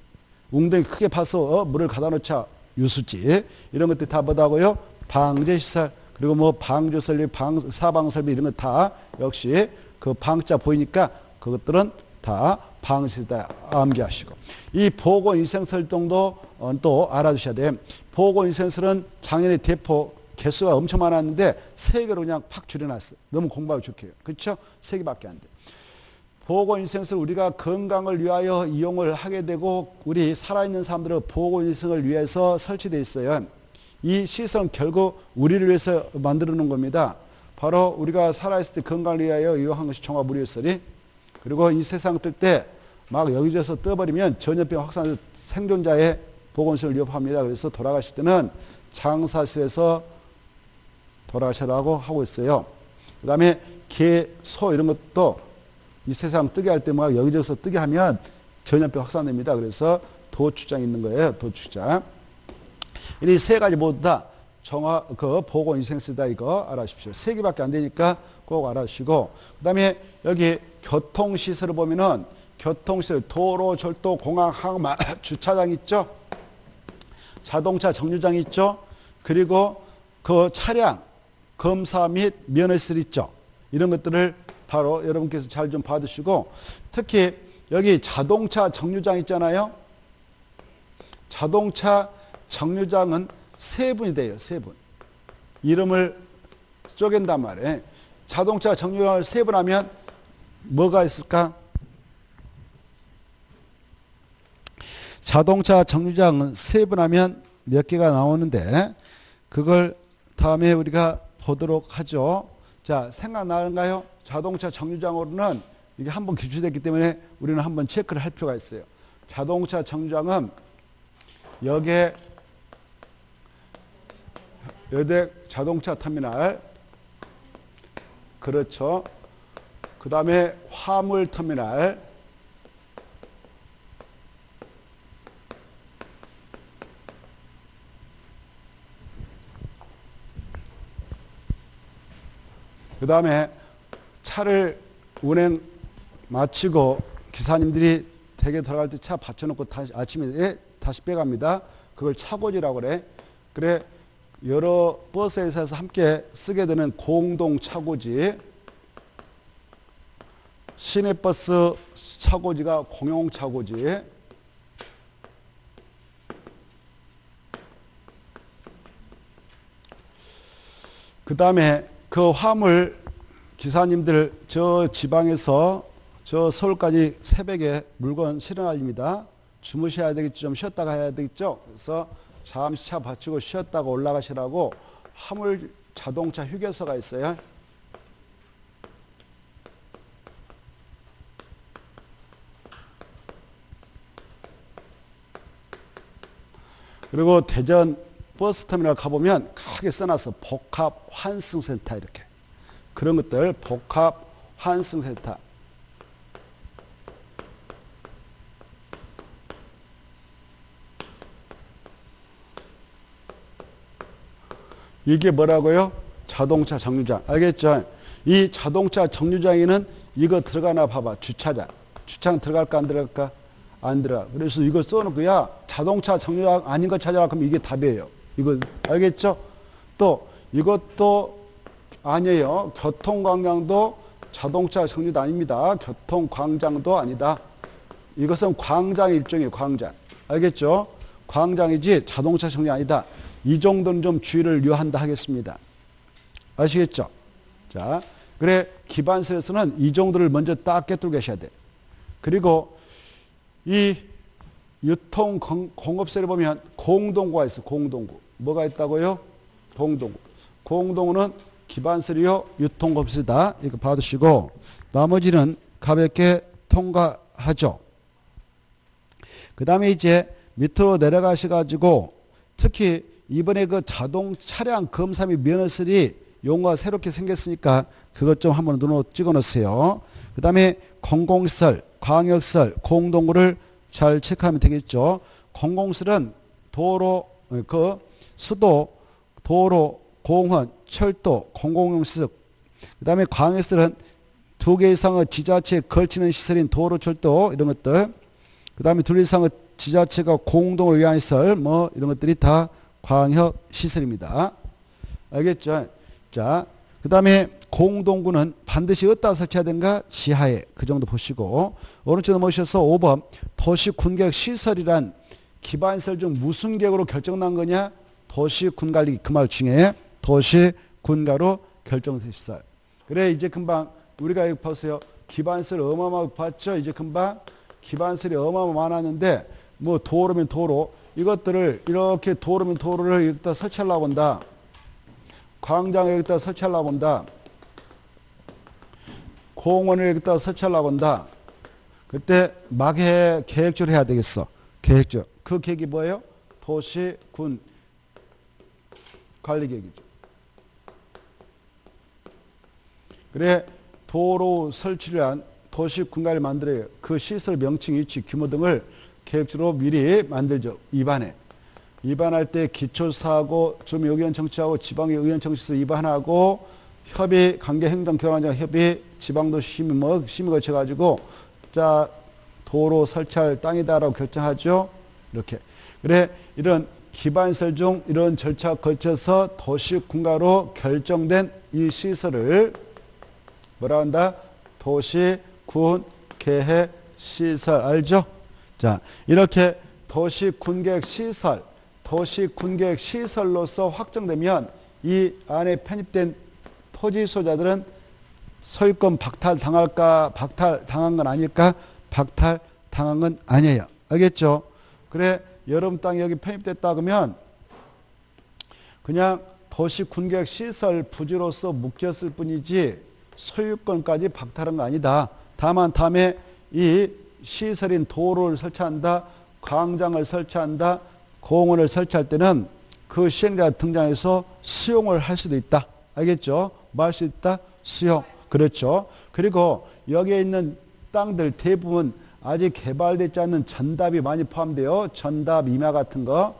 S1: 웅덩이 크게 파서 어, 물을 가다 놓자 유수지 이런 것들 다 뭐다고요? 방제시설 그리고 뭐 방조설비, 방, 사방설비 이런 거 다 역시 그 방자 보이니까 그것들은 다 방시다 암기하시고 이 보건위생설정도 어, 또 알아두셔야 돼. 보건위생설은 작년에 대포 개수가 엄청 많았는데 세 개로 그냥 팍 줄여놨어. 너무 공부하기 좋게요. 그렇죠? 세 개밖에 안 돼. 보건위생설 우리가 건강을 위하여 이용을 하게 되고 우리 살아있는 사람들은 보건위생을 위해서 설치되어 있어요. 이 시설은 결국 우리를 위해서 만들어 놓은 겁니다. 바로 우리가 살아있을 때 건강을 위하여 이용한 것이 종합의료설이 그리고 이 세상 뜰 때 막 여기저기서 떠버리면 전염병 확산해서 생존자의 보건실을 위협합니다. 그래서 돌아가실 때는 장사실에서 돌아가시라고 하고 있어요. 그 다음에 개, 소 이런 것도 이 세상 뜨게 할때막 여기저기서 뜨게 하면 전염병 확산됩니다. 그래서 도추장 있는 거예요. 도추장. 이 세 가지 모두 다 정화, 그 보건 위생쓰다 이거 알아주십시오. 세 개밖에 안 되니까 꼭 알아주시고. 그 다음에 여기 교통시설을 보면은 교통시설, 도로, 절도, 공항, 항만, [LAUGHS] 주차장 있죠? 자동차 정류장 있죠? 그리고 그 차량, 검사 및 면허실 있죠? 이런 것들을 바로 여러분께서 잘 좀 받으시고 특히 여기 자동차 정류장 있잖아요. 자동차 정류장은 세 분이 돼요. 세 분. 이름을 쪼갠단 말이에요. 자동차 정류장을 세 분 하면 뭐가 있을까? 자동차 정류장은 세분 하면 몇 개가 나오는데 그걸 다음에 우리가 보도록 하죠. 자, 생각나는가요? 자동차 정류장으로는 이게 한번 기출됐기 때문에 우리는 한번 체크를 할 필요가 있어요. 자동차 정류장은 여기에 여객 자동차 터미널 그렇죠. 그 다음에 화물 터미널 그 다음에 차를 운행 마치고 기사님들이 댁에 들어갈 때 차 받쳐놓고 다시 아침에 다시 빼갑니다. 그걸 차고지라고 그래. 그래 여러 버스 회사에서 함께 쓰게 되는 공동 차고지 시내버스 차고지가 공용 차고지 그 다음에 그 화물 기사님들 저 지방에서 저 서울까지 새벽에 물건 실어날립니다. 주무셔야 되겠죠. 좀 쉬었다가 해야 되겠죠. 그래서 잠시 차 받치고 쉬었다가 올라가시라고 화물 자동차 휴게소가 있어요. 그리고 대전 버스터미널 가보면 크게 써놨어. 복합 환승센터 이렇게. 그런 것들 복합 환승 센터. 이게 뭐라고요? 자동차 정류장. 알겠죠? 이 자동차 정류장에는 이거 들어가나 봐봐. 주차장. 주차장 들어갈까 안 들어갈까? 안 들어가. 그래서 이거 써놓고 야 자동차 정류장 아닌 거 찾아라 그러면 이게 답이에요. 이거 알겠죠? 또 이것도 아니에요. 교통광장도 자동차 정류장 아닙니다. 교통광장도 아니다. 이것은 광장 일종이에요. 광장. 알겠죠? 광장이지 자동차 정류 아니다. 이 정도는 좀 주의를 요한다 하겠습니다. 아시겠죠? 자, 그래 기반설에서는 이 정도를 먼저 딱 깨뜨리고 계셔야 돼. 그리고 이 유통 공업세를 보면 공동구가 있어. 공동구. 뭐가 있다고요? 공동구. 공동구는 기반설이요. 유통공업세다. 이거 받으시고 나머지는 가볍게 통과하죠. 그 다음에 이제 밑으로 내려가셔가지고 특히 이번에 그 자동 차량 검사 및 면허설이 용어가 새롭게 생겼으니까 그것 좀 한번 눈으로 찍어 놓으세요. 그 다음에 공공시설, 광역시설, 공동구를 잘 체크하면 되겠죠. 공공시설은 도로, 그 수도, 도로, 공원, 철도, 공공용 시설. 그 다음에 광역시설은 두개 이상의 지자체에 걸치는 시설인 도로, 철도 이런 것들. 그 다음에 둘 이상의 지자체가 공동을 위한 시설 뭐 이런 것들이 다 광역 시설입니다. 알겠죠? 자, 그 다음에 공동구는 반드시 어디다 설치해야 되는가? 지하에. 그 정도 보시고. 오른쪽 넘어오셔서 5번. 도시군계획 시설이란 기반시설 중 무슨 계획으로 결정난 거냐? 도시군관리 그 말 중에 도시 군가로 결정된 시설. 그래 이제 금방 우리가 보세요. 기반시설 어마어마하게 봤죠? 이제 금방 기반시설이 어마어마 많았는데 뭐 도로면 도로 이것들을 이렇게 도로면 도로를 여기다 설치하려고 한다. 광장에 여기다 설치하려고 한다. 공원을 여기다 설치하려고 한다. 그때 막해 계획적으로 해야 되겠어. 계획적. 그 계획이 뭐예요? 도시, 군, 관리 계획이죠. 그래 도로 설치를 한 도시 군관을 만들어요. 그 시설 명칭, 위치, 규모 등을 계획적으로 미리 만들죠. 입안에. 입안할 때 기초사고, 좀 의견 청취하고 지방의 의견 청취서 입안하고 협의, 관계 행정교환장 협의, 지방도시 심의, 뭐, 심의 거쳐 가지고 자, 도로 설치할 땅이다라고 결정하죠. 이렇게. 그래, 이런 기반시설 중 이런 절차 거쳐서 도시 군가로 결정된 이 시설을 뭐라 한다? 도시 군 계획 시설 알죠? 자, 이렇게 도시 군 계획 시설, 도시 군 계획 시설로서 확정되면 이 안에 편입된 토지 소자들은 소유권 박탈 당할까? 박탈 당한 건 아닐까? 박탈 당한 건 아니에요. 알겠죠? 그래, 여러분 땅이 여기 편입됐다 그러면 그냥 도시 군계획 시설 부지로서 묶였을 뿐이지 소유권까지 박탈한 거 아니다. 다만 다음에 이 시설인 도로를 설치한다, 광장을 설치한다, 공원을 설치할 때는 그 시행자가 등장해서 수용을 할 수도 있다. 알겠죠? 뭐 할 수 있다? 수용. 그렇죠. 그리고 여기에 있는 땅들 대부분 아직 개발되지 않는 전답이 많이 포함돼요. 전답, 임야 같은 거,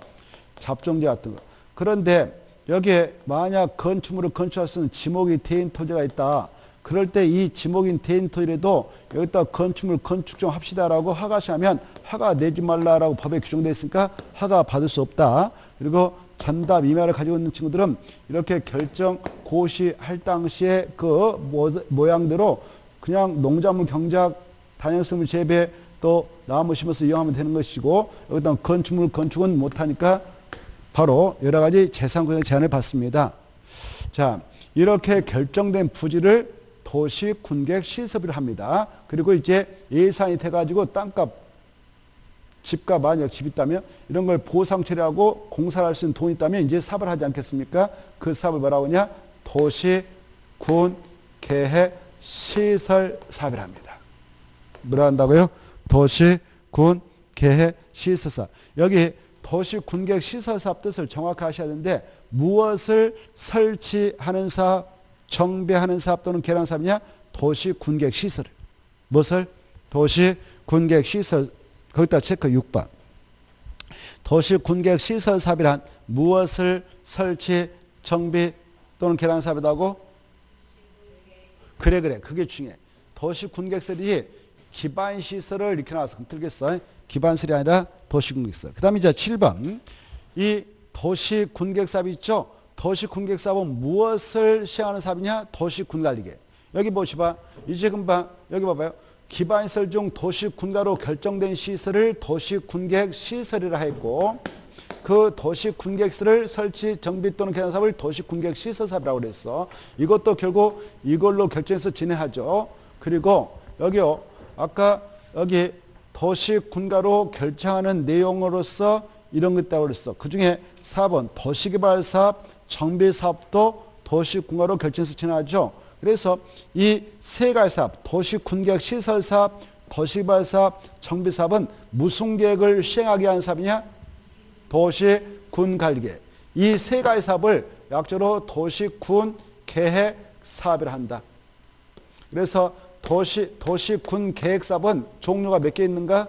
S1: 잡종제 같은 거. 그런데 여기에 만약 건축물을 건축할 수 있는 지목이 대인 토지가 있다. 그럴 때 이 지목인 대인 토지라도 여기다 건축물 건축 좀 합시다라고 허가시하면 허가 내지 말라라고 법에 규정되어 있으니까 허가 받을 수 없다. 그리고 전답 임야를 가지고 있는 친구들은 이렇게 결정 고시할 당시에 그 모양대로 그냥 농작물 경작 단연성물 재배 또 나무 심어서 이용하면 되는 것이고 여기다 건축물 건축은 못하니까 바로 여러 가지 재산 구역 제한을 받습니다. 자 이렇게 결정된 부지를 도시 군객 시설을 합니다. 그리고 이제 예산이 돼가지고 땅값 집값 만약 집 있다면 이런 걸 보상 처리하고 공사를 할수 있는 돈이 있다면 이제 사업을 하지 않겠습니까? 그 사업을 뭐라고 하냐? 도시 군 계획 시설 사업을 합니다. 뭐라 한다고요? 도시, 군, 계획, 시설사. 여기 도시, 군계획, 시설 사업 뜻을 정확히 하셔야 되는데 무엇을 설치하는 사업, 정비하는 사업 또는 개란 사업이냐? 도시, 군계획, 시설. 무엇을? 도시, 군계획, 시설. 거기다 체크 6번. 도시, 군계획, 시설 사업이란 무엇을 설치, 정비 또는 개란 사업이라고? 그래 그래 그게 중요해. 도시 군객설이 기반 시설을 이렇게 나와서 들겠어. 기반설이 아니라 도시 군객설. 그 다음에 이제 7번 이 도시 군객사업 있죠. 도시 군객 사업은 무엇을 시행하는 사업이냐? 도시 군 관리계. 여기 보시봐. 이제 금방 여기 봐봐요. 기반시설 중 도시 군가로 결정된 시설을 도시 군객 시설이라 했고 그 도시 군객시설을 설치 정비 또는 개선 사업을 도시 군객 시설 사업이라고 그랬어. 이것도 결국 이걸로 결정해서 진행하죠. 그리고 여기요. 아까 여기 도시 군가로 결정하는 내용으로서 이런 거 있다고 그랬어. 그 중에 4번 도시개발 사업, 정비 사업도 도시 군가로 결정해서 진행하죠. 그래서 이 세 가지 사업, 도시 군객 시설 사업, 도시개발 사업, 정비 사업은 무슨 계획을 시행하게 한 사업이냐? 도시, 군 관리계. 이 세 가지 사업을 약자로 도시, 군, 계획 사업을 한다. 그래서 도시, 도시, 군 계획 사업은 종류가 몇 개 있는가?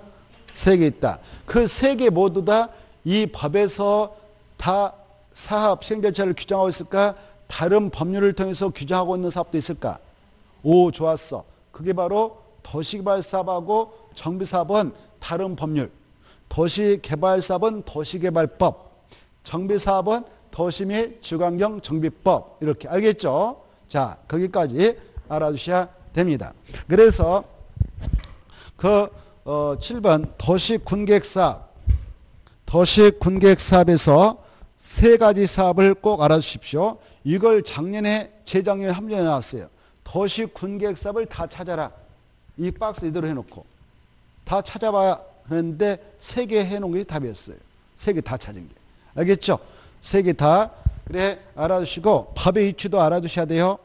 S1: 세 개 있다. 그 세 개 모두 다 이 법에서 다 사업 시행 절차를 규정하고 있을까? 다른 법률을 통해서 규정하고 있는 사업도 있을까? 오, 좋았어. 그게 바로 도시개발 사업하고 정비 사업은 다른 법률. 도시개발사업은 도시개발법, 정비사업은 도시 및 주관경 정비법 이렇게 알겠죠? 자 거기까지 알아두셔야 됩니다. 그래서 그 어, 7번 도시군객사업 도시군객사업에서 세 가지 사업을 꼭 알아주십시오. 이걸 작년에 재작년에 합류해 놨어요. 도시군객사업을 다 찾아라. 이 박스 이대로 해놓고 다 찾아봐야 하는데 세 개 해놓은 게 답이었어요. 세 개 다 찾은 게. 알겠죠? 세 개 다. 그래 알아두시고 밥의 위치도 알아두셔야 돼요.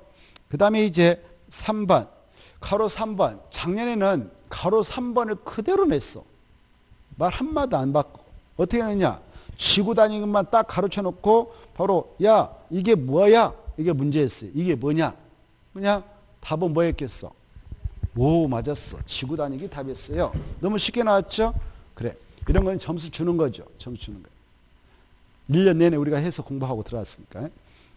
S1: 그 다음에 이제 3번. 가로 3번. 작년에는 가로 3번을 그대로 냈어. 말 한마디 안 바꿔. 어떻게 했느냐. 지구 다니는 것만 딱 가르쳐 놓고 바로 야 이게 뭐야? 이게 문제였어요. 이게 뭐냐? 그냥 답은 뭐였겠어? 오 맞았어. 지구 다니기 답이었어요. 너무 쉽게 나왔죠? 그래. 이런 건 점수 주는 거죠. 점수 주는 거예요. 1년 내내 우리가 해서 공부하고 들어왔으니까.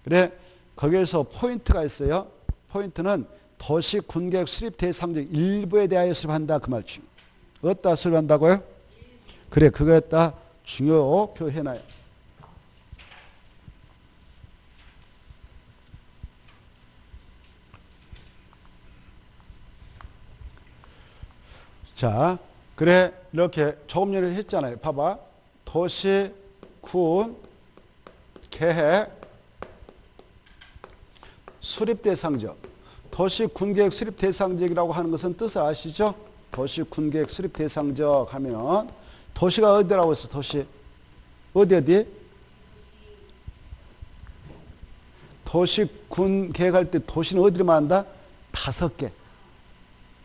S1: 그래 거기에서 포인트가 있어요. 포인트는 도시 군객 수립 대상적 일부에 대하여 수립한다 그 말중. 어디다 수립한다고요? 그래 그거에다 중요표 해놔요. 자, 그래 이렇게 조금 전에 했잖아요. 봐봐. 도시, 군, 계획, 수립 대상적. 도시 군계획 수립 대상적이라고 하는 것은 뜻을 아시죠? 도시 군계획 수립 대상적 하면 도시가 어디라고 했어? 도시 어디 어디? 도시 군 계획할 때 도시는 어디를 말한다? 다섯 개.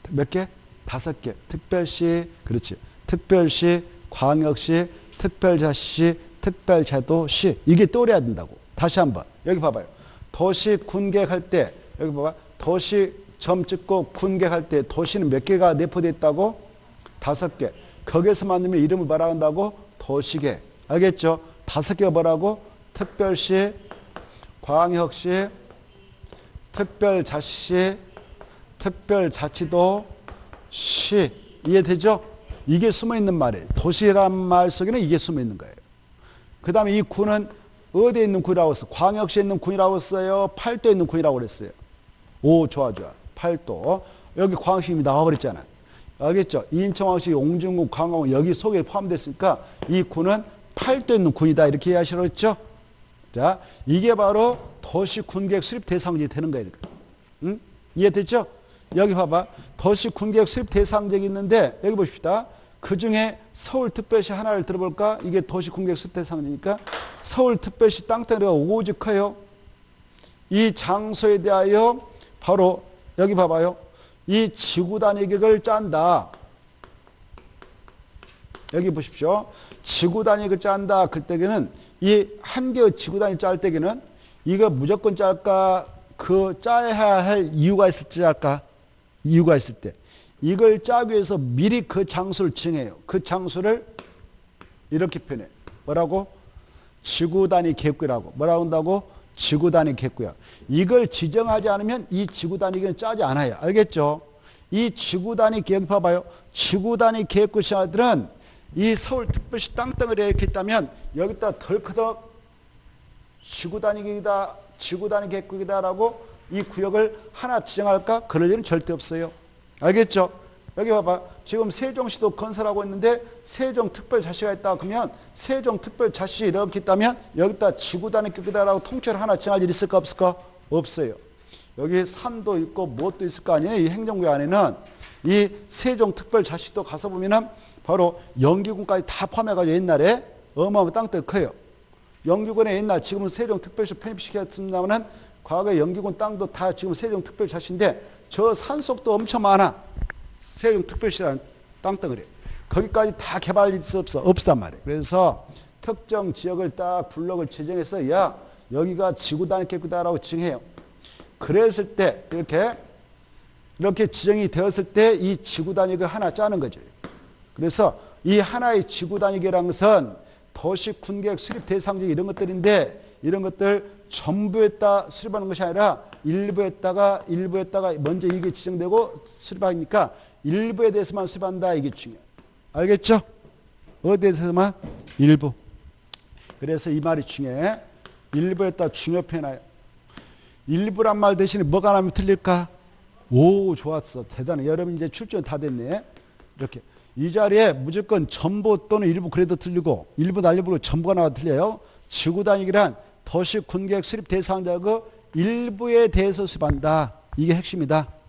S1: 몇 개? 다섯 개. 특별시, 그렇지. 특별시, 광역시, 특별자시, 특별제도시. 이게 떠올려야 된다고. 다시 한번. 여기 봐봐요. 도시 군계획할 때, 여기 봐봐. 도시 점 찍고 군계획할 때 도시는 몇 개가 내포되어 있다고? 다섯 개. 거기에서 만들면 이름을 뭐라 한다고? 도시계. 알겠죠? 다섯 개가 뭐라고? 특별시, 광역시, 특별자치, 특별자치도, 시. 이해되죠? 이게 숨어 있는 말이에요. 도시란 말 속에는 이게 숨어 있는 거예요. 그 다음에 이 군은 어디에 있는 군이라고 했어? 광역시에 있는 군이라고 했어요? 팔도에 있는 군이라고 그랬어요. 오, 좋아, 좋아. 팔도. 여기 광역시 나와버렸잖아. 알겠죠? 인천광역시, 용진군, 강화군 여기 속에 포함됐으니까 이 군은 팔도에 있는 군이다. 이렇게 이해하시라고 했죠? 자, 이게 바로 도시 군계획 수립 대상지 되는 거예요. 응? 이해됐죠? 여기 봐봐. 도시 군계획 수립 대상적이 있는데 여기 보십시다. 그 중에 서울특별시 하나를 들어볼까? 이게 도시 군계획 수립 대상이니까 서울특별시 땅덩어리가 오직 커요. 이 장소에 대하여 바로 여기 봐봐요. 이 지구 단위 계획을 짠다. 여기 보십시오. 지구 단위 계획을 짠다. 그때에는 이 한 개의 지구 단위 짤 때에는 이거 무조건 짤까? 그 짜야 할 이유가 있을 지 짤까? 이유가 있을 때. 이걸 짜기 위해서 미리 그 장소를 정해요. 그 장소를 이렇게 표현해. 뭐라고? 지구 단위 계획이라고. 뭐라고 한다고? 지구 단위 계획이야. 이걸 지정하지 않으면 이 지구 단위 계획은 짜지 않아요. 알겠죠? 이 지구 단위 계획 봐봐요. 지구 단위 계획구 시아들은 이 서울특별시 땅덩어리에 이렇게 있다면 여기다 덜커덕 지구 단위 계획이다. 지구 단위 계획구이다라고 이 구역을 하나 지정할까? 그럴 일은 절대 없어요. 알겠죠? 여기 봐봐. 지금 세종시도 건설하고 있는데 세종특별자치가 있다 그러면 세종특별자치 이렇게 있다면 여기다 지구단위 격이다라고 통째로 하나 정할 일 있을까 없을까? 없어요. 여기 산도 있고 무엇도 있을 거 아니에요. 이 행정구 안에는 이 세종특별자치도 가서 보면은 바로 영기군까지 다 포함해가지고 옛날에 어마어마한 땅덩이 커요. 영기군의 옛날 지금은 세종특별시 편입시켰습니다만은 과거에 영기군 땅도 다 지금 세종특별자치인데 저 산속도 엄청 많아. 세종 특별시라는 땅덩어리. 거기까지 다 개발이 없어. 없단 말이에요. 그래서 특정 지역을 딱 블록을 지정해서 야 여기가 지구단위 계획이다라고 지정해요. 그랬을 때 이렇게 이렇게 지정이 되었을 때 이 지구 단위가 하나 짜는 거죠. 그래서 이 하나의 지구 단위계라는 것은 도시 군계획 수립 대상적 이런 것들인데 이런 것들 전부에다 수립하는 것이 아니라 일부에다가 일부에다가 먼저 이게 지정되고 수립하니까 일부에 대해서만 수립한다 이게 중요해요. 알겠죠? 어디에서만 일부. 그래서 이 말이 중요해. 일부에다 중요해놔요. 일부란 말 대신에 뭐가 나면 틀릴까? 오, 좋았어. 대단해. 여러분 이제 출전 다 됐네. 이렇게. 이 자리에 무조건 전부 또는 일부 그래도 틀리고 일부 날려보고 전부가 나와 틀려요. 지구단위기란 도시 군객 수립 대상자 그 일부에 대해서 수반다. 이게 핵심이다.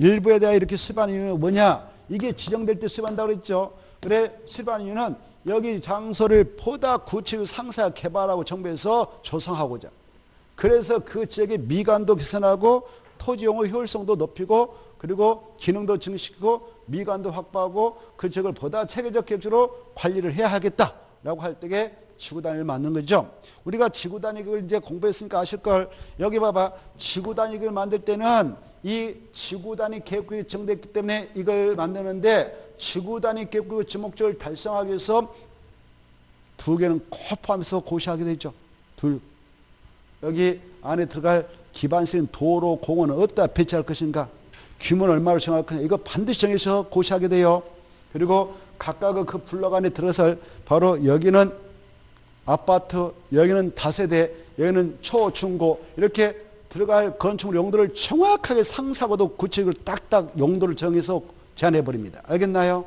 S1: 일부에 대해 이렇게 수반하는 이유는 뭐냐? 이게 지정될 때 수반한다고 그랬죠. 그래, 수반하는 이유는 여기 장소를 보다 구체적 상세하게 개발하고 정부에서 조성하고자. 그래서 그 지역의 미관도 개선하고 토지 용어 효율성도 높이고 그리고 기능도 증식시키고 미관도 확보하고 그 지역을 보다 체계적 계획으로 관리를 해야 하겠다라고 할 때에 지구 단위를 만든 거죠. 우리가 지구 단위를 이제 공부했으니까 아실 걸 여기 봐봐 지구 단위를 만들 때는 이 지구 단위 계획이 정됐기 때문에 이걸 만드는데 지구 단위 계획의 지목적을 달성하기 위해서 두 개는 꼭 포함해서 고시하게 되죠. 둘. 여기 안에 들어갈 기반시는 도로, 공원은 어디다 배치할 것인가? 규모는 얼마로 정할 것인가? 이거 반드시 정해서 고시하게 돼요. 그리고 각각의 그 블럭 안에 들어설 바로 여기는 아파트, 여기는 다세대, 여기는 초, 중, 고 이렇게 들어갈 건축물 용도를 정확하게 상사고도 구체적으로 딱딱 용도를 정해서 제한해 버립니다. 알겠나요?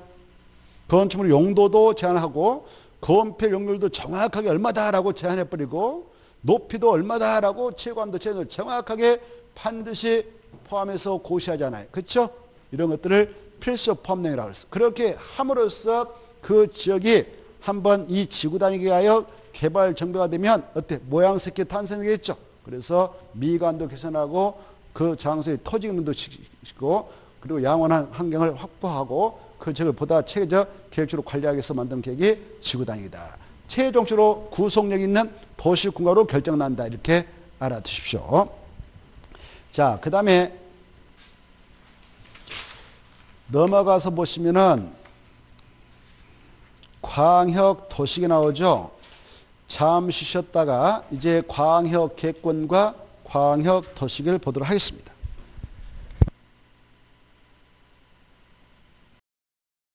S1: 건축물 용도도 제한하고 건폐 용률도 정확하게 얼마다라고 제한해 버리고 높이도 얼마다라고 체관도 제한을 정확하게 반드시 포함해서 고시하잖아요. 그렇죠? 이런 것들을 필수 포함령이라고 했어. 그렇게 함으로써 그 지역이 한번 이 지구 단위에 하여 개발 정비가 되면 어때? 모양 새끼 탄생되겠죠. 그래서 미관도 개선하고 그 장소의 토지 기능도 시키고 그리고 양원한 환경을 확보하고 그 지역을 보다 체계적 계획적으로 관리하기 위해서 만든 계획이 지구 단위다. 최종적으로 구속력 있는 도시 국가로 결정난다. 이렇게 알아두십시오. 자, 그 다음에 넘어가서 보시면은 광역 도시가 나오죠. 잠시 쉬었다가 이제 광역 객권과 광역 도시를 보도록 하겠습니다.